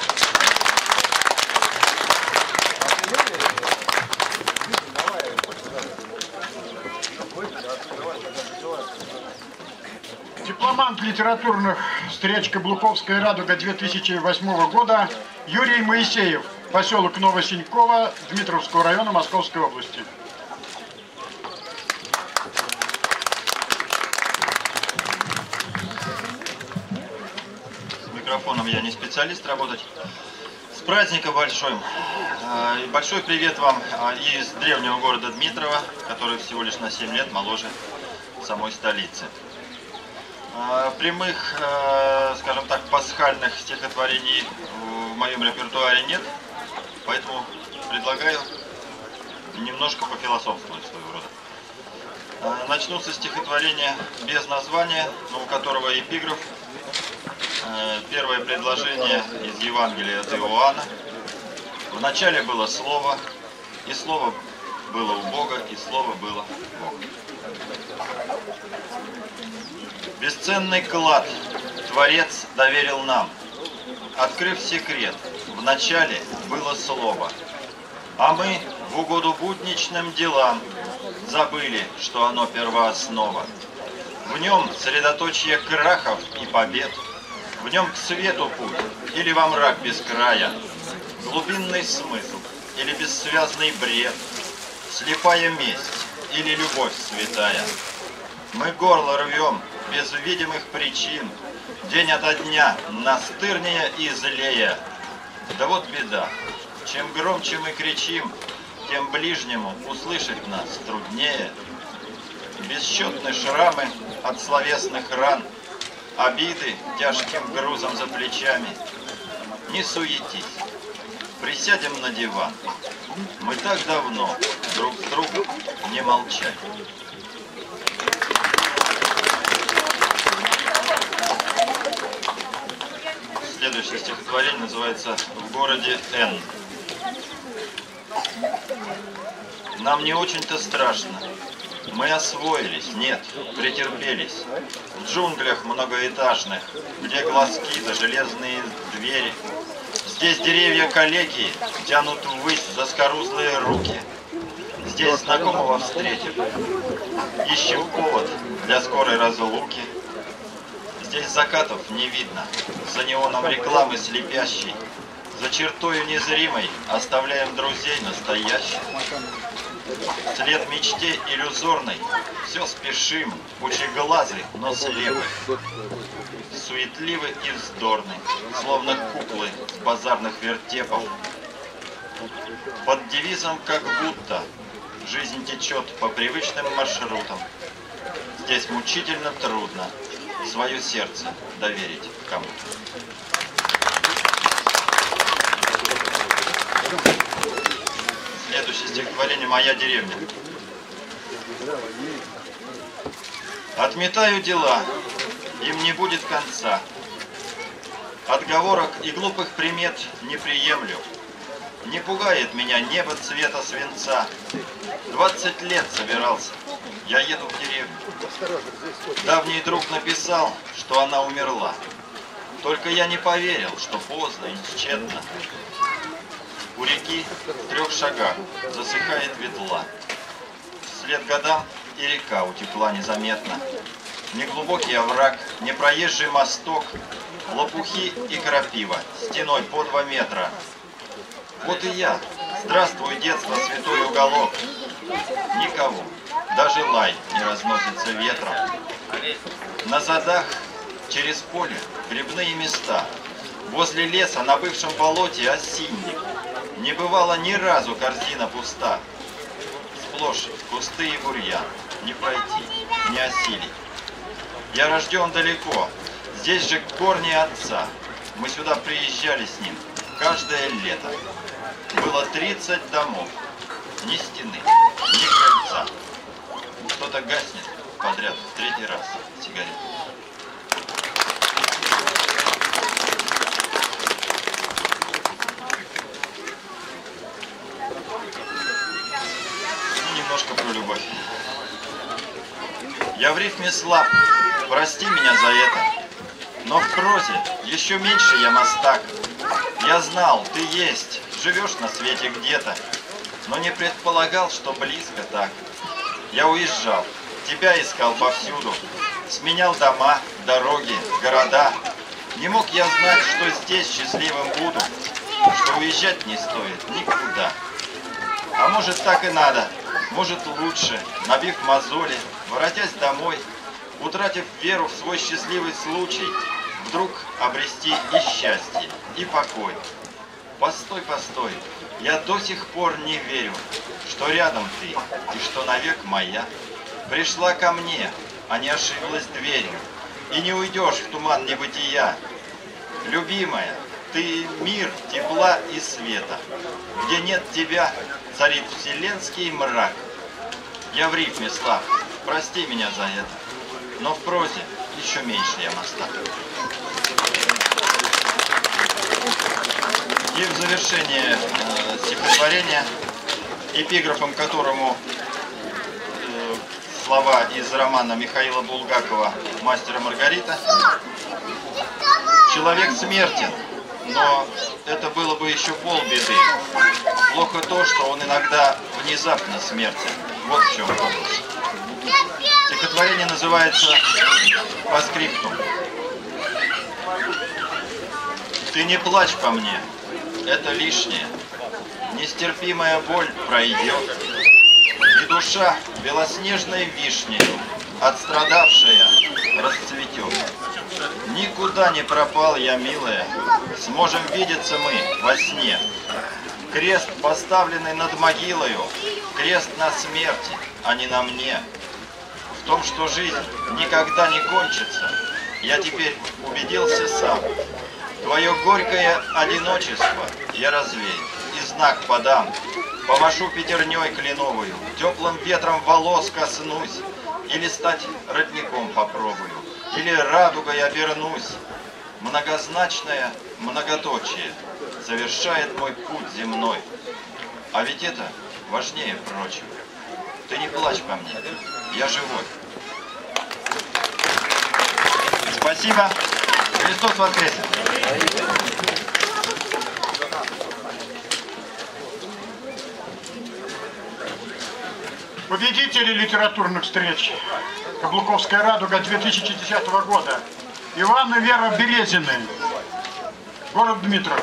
Speaker 5: Дипломант литературных встреч «Каблуковская радуга» 2008 года Юрий Моисеев, поселок Новосиньково, Дмитровского района Московской области.
Speaker 10: С микрофоном я не специалист работать. С праздником большим. А, И большой привет вам а, из древнего города Дмитрова, который всего лишь на 7 лет моложе самой столицы. А, Прямых, э, скажем так, пасхальных стихотворений в моем репертуаре нет, поэтому предлагаю немножко пофилософствовать своего рода. А, Начну со стихотворения без названия, но у которого эпиграф Э, Первое предложение из Евангелия от Иоанна. В начале было Слово, и Слово было у Бога, и Слово было Бог. Бесценный клад Творец доверил нам. Открыв секрет, в начале было Слово. А мы в угоду будничным делам забыли, что оно первооснова. В нем средоточие крахов и побед – в нем к свету путь или во мрак без края, глубинный смысл или бессвязный бред, слепая месть или любовь святая. Мы горло рвем без видимых причин, день ото дня настырнее и злее. Да вот беда, чем громче мы кричим, тем ближнему услышать нас труднее. Бесчетны шрамы от словесных ран – обиды тяжким грузом за плечами. Не суетись, присядем на диван. Мы так давно друг с другом не молчали. Следующее стихотворение называется «В городе Н». Нам не очень-то страшно, мы освоились, нет, претерпелись. В джунглях многоэтажных, где глазки да железные двери. Здесь деревья калеки тянут ввысь заскорузлые руки. Здесь знакомого встретим, ищем повод для скорой разлуки. Здесь закатов не видно, за неоном рекламы слепящей. За чертою незримой оставляем друзей настоящих. След мечте иллюзорной, все спешим, пучеглазы, но слепы. Суетливы и вздорны, словно куклы с базарных вертепов. Под девизом как будто жизнь течет по привычным маршрутам. Здесь мучительно трудно свое сердце доверить кому-то. Следующее стихотворение «Моя деревня». Отметаю дела, им не будет конца. Отговорок и глупых примет не приемлю. Не пугает меня небо цвета свинца. Двадцать лет собирался, я еду в деревню. Давний друг написал, что она умерла. Только я не поверил, что поздно и тщетно. У реки в трех шагах засыхает ветла. Вслед годам и река утекла незаметно. Неглубокий овраг, непроезжий мосток, лопухи и крапива, стеной по два метра. Вот и я. Здравствуй, детство, святой уголок. Никого, даже лай не разносится ветром. На задах через поле грибные места. Возле леса на бывшем болоте осинник. Не бывало ни разу корзина пуста. Сплошь кусты и бурьян. Не пройти, не осилить. Я рожден далеко. Здесь же корни отца. Мы сюда приезжали с ним каждое лето. Было 30 домов. Ни стены, ни крыльца. Кто-то гаснет подряд в третий раз сигарет. Ну, немножко про любовь. Я в рифме слаб, прости меня за это. Но в прозе еще меньше я мастак. Я знал, ты есть, живешь на свете где-то, но не предполагал, что близко так. Я уезжал, тебя искал повсюду, сменял дома, дороги, города. Не мог я знать, что здесь счастливым буду, что уезжать не стоит никуда. А может так и надо, может лучше, набив мозоли, воротясь домой, утратив веру в свой счастливый случай, вдруг обрести и счастье, и покой. Постой, постой, я до сих пор не верю, что рядом ты и что навек моя. Пришла ко мне, а не ошиблась дверью, и не уйдешь в туман небытия. Любимая, ты мир тепла и света, где нет тебя, царит вселенский мрак. Я в рифме слаб, прости меня за это, но в прозе еще меньше я мастак. И в завершение э, стихотворения, эпиграфом которому э, слова из романа Михаила Булгакова «Мастера Маргарита». Человек смертен, но это было бы еще полбеды. Плохо то, что он иногда внезапно смертен. Вот в чем вопрос. Стихотворение называется «По скриптум». Ты не плачь по мне, это лишнее. Нестерпимая боль пройдет, и душа белоснежной вишнею, отстрадавшая, расцветет. Никуда не пропал я, милая, сможем видеться мы во сне. Крест, поставленный над могилою, крест на смерти, а не на мне. В том, что жизнь никогда не кончится, я теперь убедился сам. Твое горькое одиночество я развею знак подам. Помашу пятерней кленовую, теплым ветром волос коснусь, или стать родником попробую, или радугой обернусь. Многозначное многоточие завершает мой путь земной. А ведь это важнее прочего. Ты не плачь по мне, я живой. Спасибо. Христос воскресе!
Speaker 5: Победители литературных встреч. Каблуковская радуга 2010 года. Иван и Вера Березины. Город Дмитров.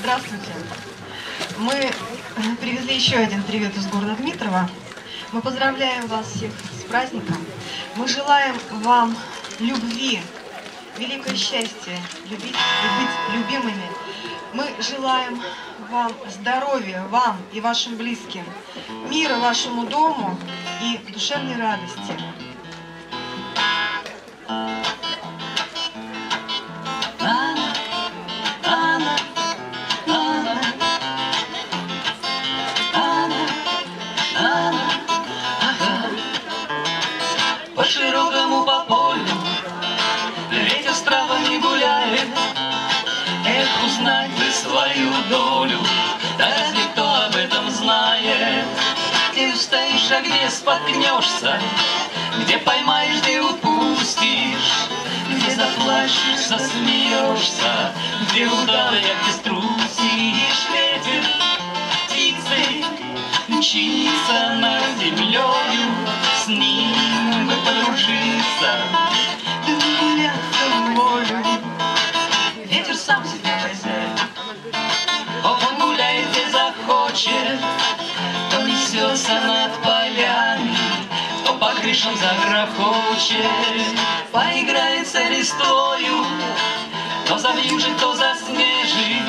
Speaker 8: Здравствуйте. Мы привезли еще один привет из города Дмитрова. Мы поздравляем вас всех с праздником. Мы желаем вам любви, великое счастье, любить и быть любимыми. Мы желаем вам здоровья, вам и вашим близким, мира вашему дому и душевной радости.
Speaker 11: Где споткнешься, где поймаешь, где упустишь, где заплачешь, засмеешься, где удавая, где струсишь крышам загрохочет, поиграется листою, то завьюжит, то заснежит,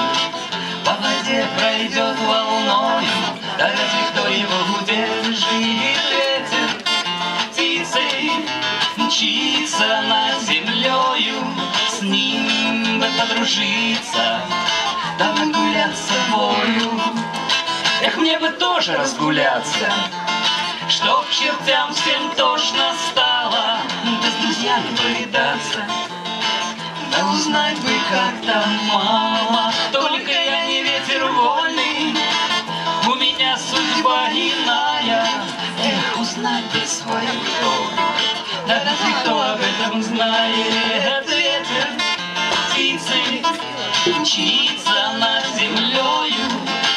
Speaker 11: по воде пройдет волною, да разве кто его удержит? Ветер птицей мчится над землею, с ним бы подружиться, да нагуляться волю. Эх, мне бы тоже разгуляться, Чтоб чертям всем тошно стало, Да с друзьями повидаться. Да узнать бы, как там мама, Только я не ветер вольный, У меня судьба иная. Эх, узнать бы свою долю, Да разве кто об этом знает? Ветер птицей мчится над землею,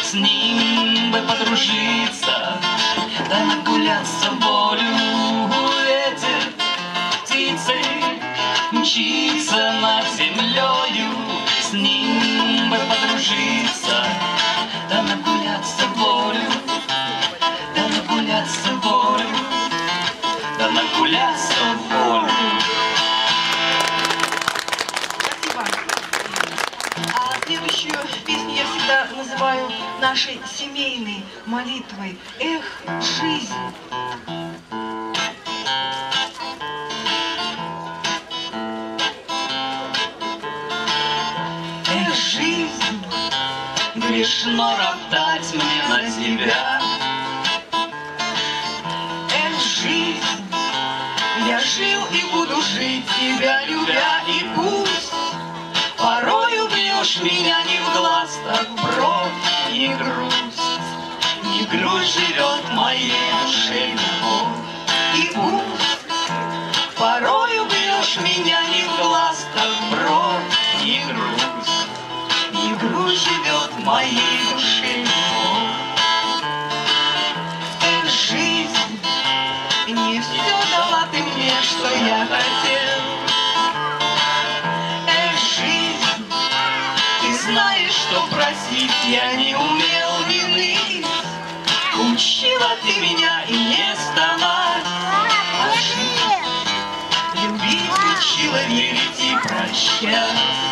Speaker 11: С ним бы подружиться, да нагуляться волю.
Speaker 8: Нашей семейной молитвой. Эх, жизнь!
Speaker 11: Эх, жизнь, грешно роптать мне на тебя. Эх, жизнь, я жил и буду жить, тебя любя, и пусть порою бьешь меня не в глаз, так в бровь и грусть. Не грусть живет в моей душе любовь, и пусть порою бьешь меня не в глаз, так в бровь и грусть. И грусть живет в моей душе я не умел вины. Учила ты меня и не а жить, любить учила верить и прощать,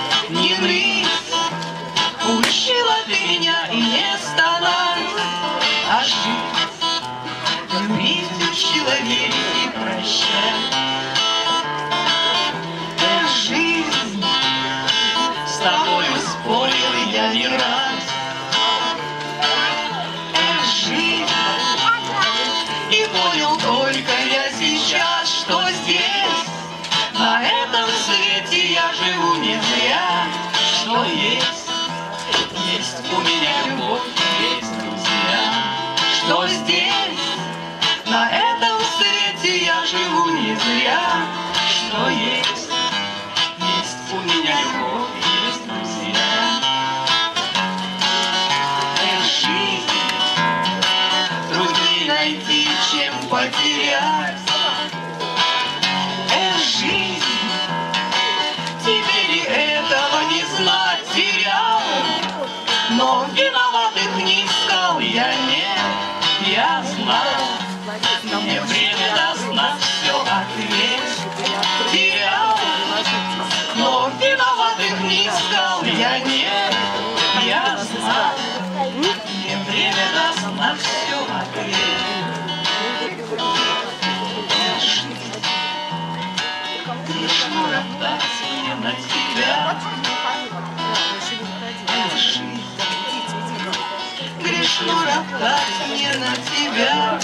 Speaker 11: тебя.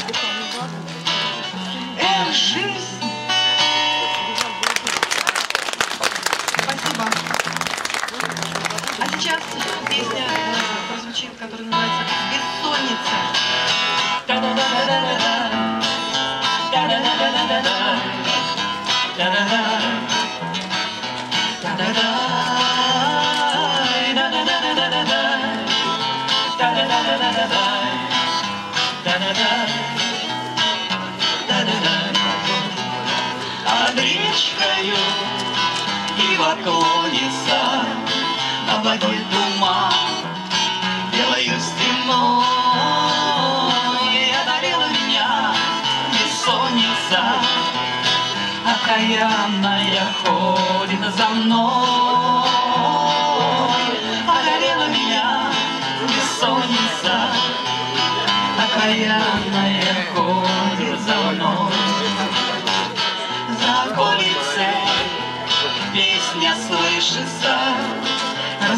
Speaker 11: Эх, жизнь.
Speaker 8: Спасибо. А сейчас песня прозвучит, которая называется «Бессонница».
Speaker 11: Над и поклонится на воде туман белою стеной. Одарила меня бессонница, окаянная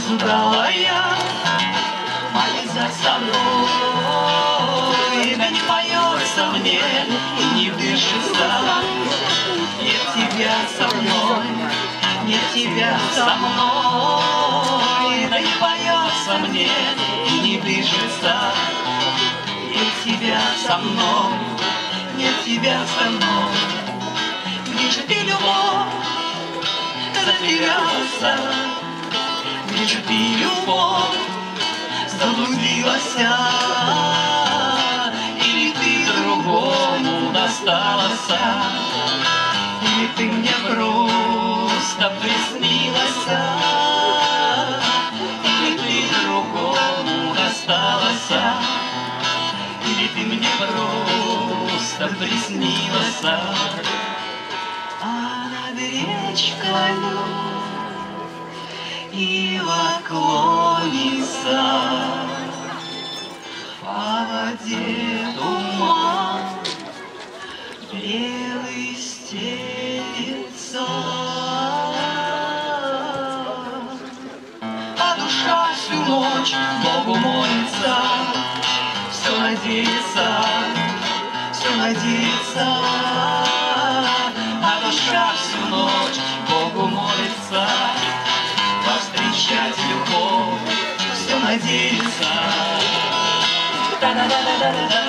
Speaker 11: разугала я, молится со мной, да не поется мне и не дышится. Нет тебя со мной, нет тебя со мной, да не поется мне и не дышится. Нет тебя со мной, нет тебя со мной. Где же ты, любовь, затерялся? Ты, любовь, заблудилась? Или ты другому досталась? Или ты мне просто приснилась? Или ты другому досталась? Или ты мне просто приснилась? А над речкою ива клонится, по воде туман белый стелится. А душа всю ночь Богу молится, все надеется, все надеется. Thank you.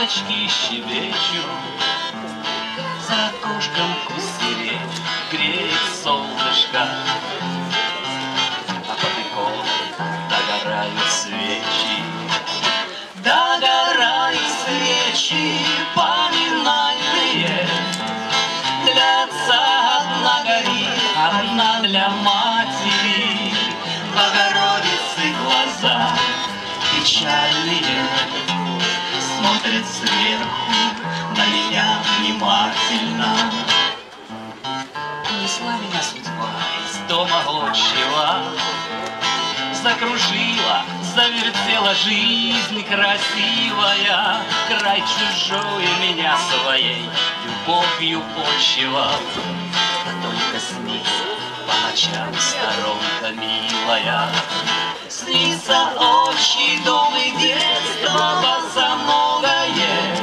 Speaker 11: Ласточки щебечут, За окошком кустели жизнь красивая, Край чужой меня своей любовью почивал. Да только снится по ночам сторонка милая. Снится отчий дом и детство босоногое.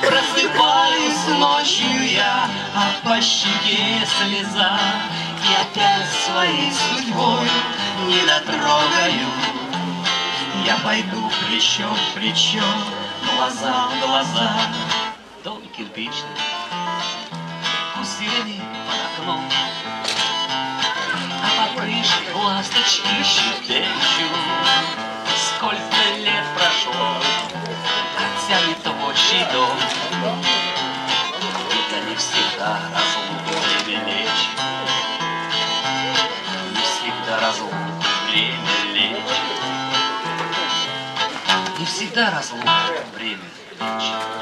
Speaker 11: Просыпаюсь ночью я, а по щеке слеза. И опять своей судьбой не дотрогаю. Я пойду плечо в плечо, глаза в глаза. Дом кирпичный, куст сирени под окном. А под крышей ласточки щебечут. Сколько лет прошло, как тянет отчий дом. Всегда разлука время лечит.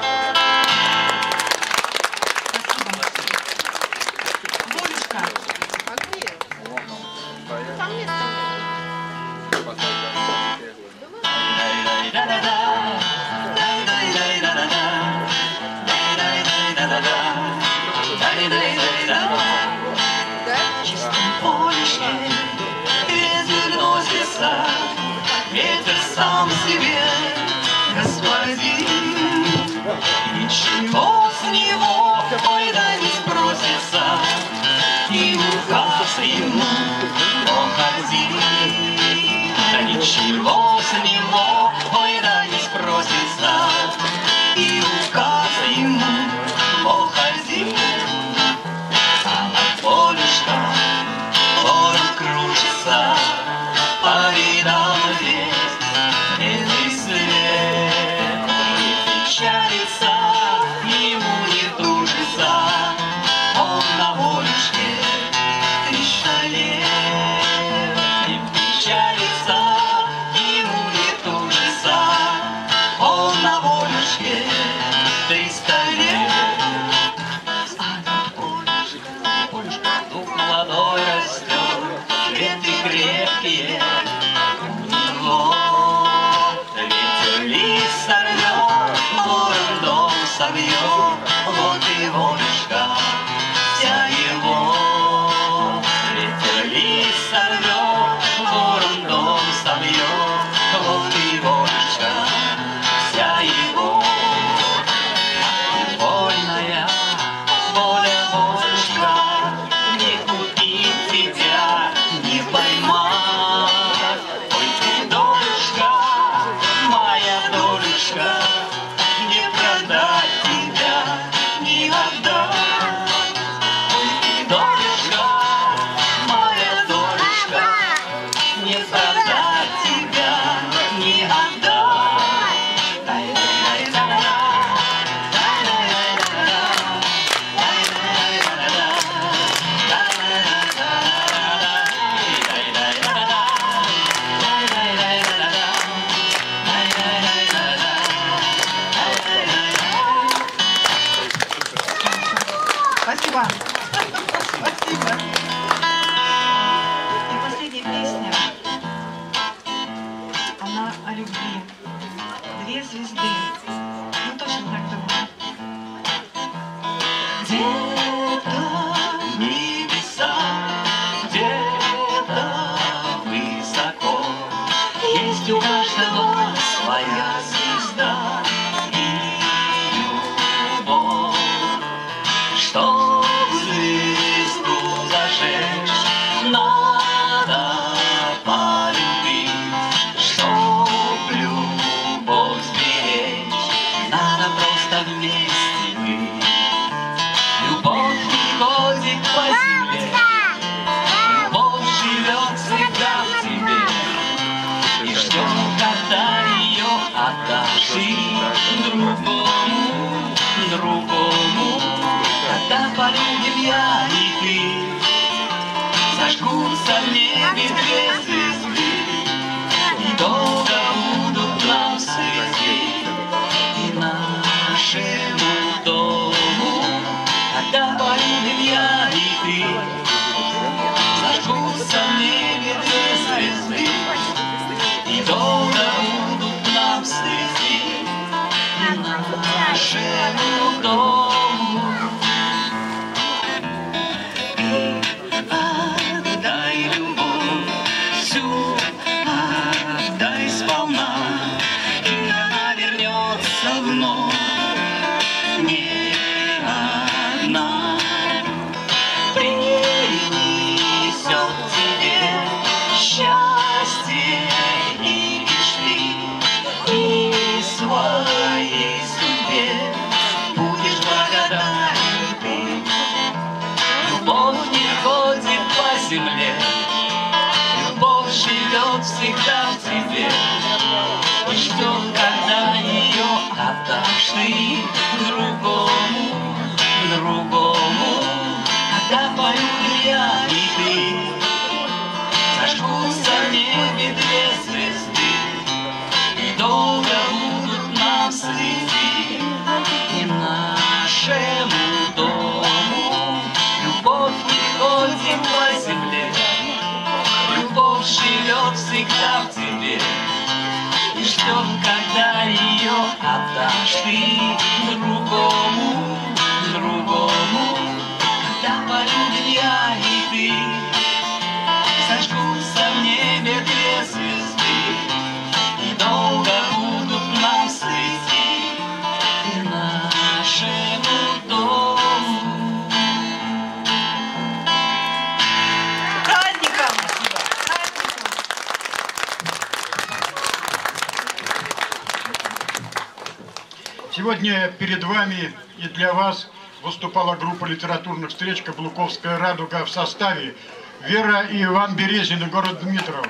Speaker 5: Перед вами и для вас выступала группа литературных встреч «Каблуковская радуга» в составе Вера и Иван Березин город Дмитров.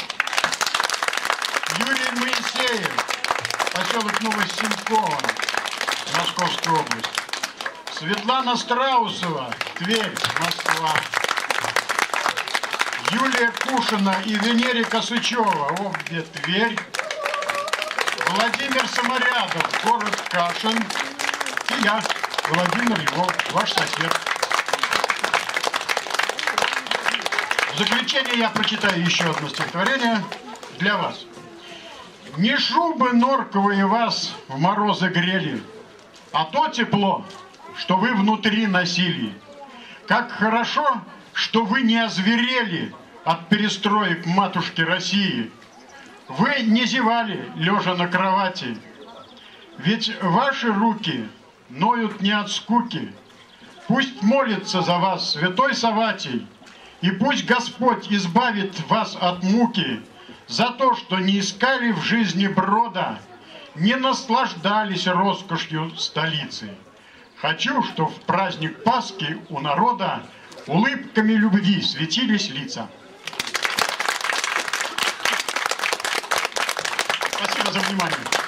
Speaker 5: Юрий Моисеев, поселок Новосемково, Московская область. Светлана Страусова, Тверь, Москва. Юлия Кушина и Венерия Косычева, обе Тверь. Владимир Саморядов, город Кашин. Я, Владимир Львов, ваш сосед. В заключение я прочитаю еще одно стихотворение для вас. Не шубы норковые вас в морозы грели, а то тепло, что вы внутри носили. Как хорошо, что вы не озверели от перестроек матушки России. Вы не зевали, лежа на кровати, ведь ваши руки ноют не от скуки. Пусть молится за вас святой Саватий, и пусть Господь избавит вас от муки за то, что не искали в жизни брода, не наслаждались роскошью столицы. Хочу, что в праздник Пасхи у народа улыбками любви светились лица. Спасибо за внимание.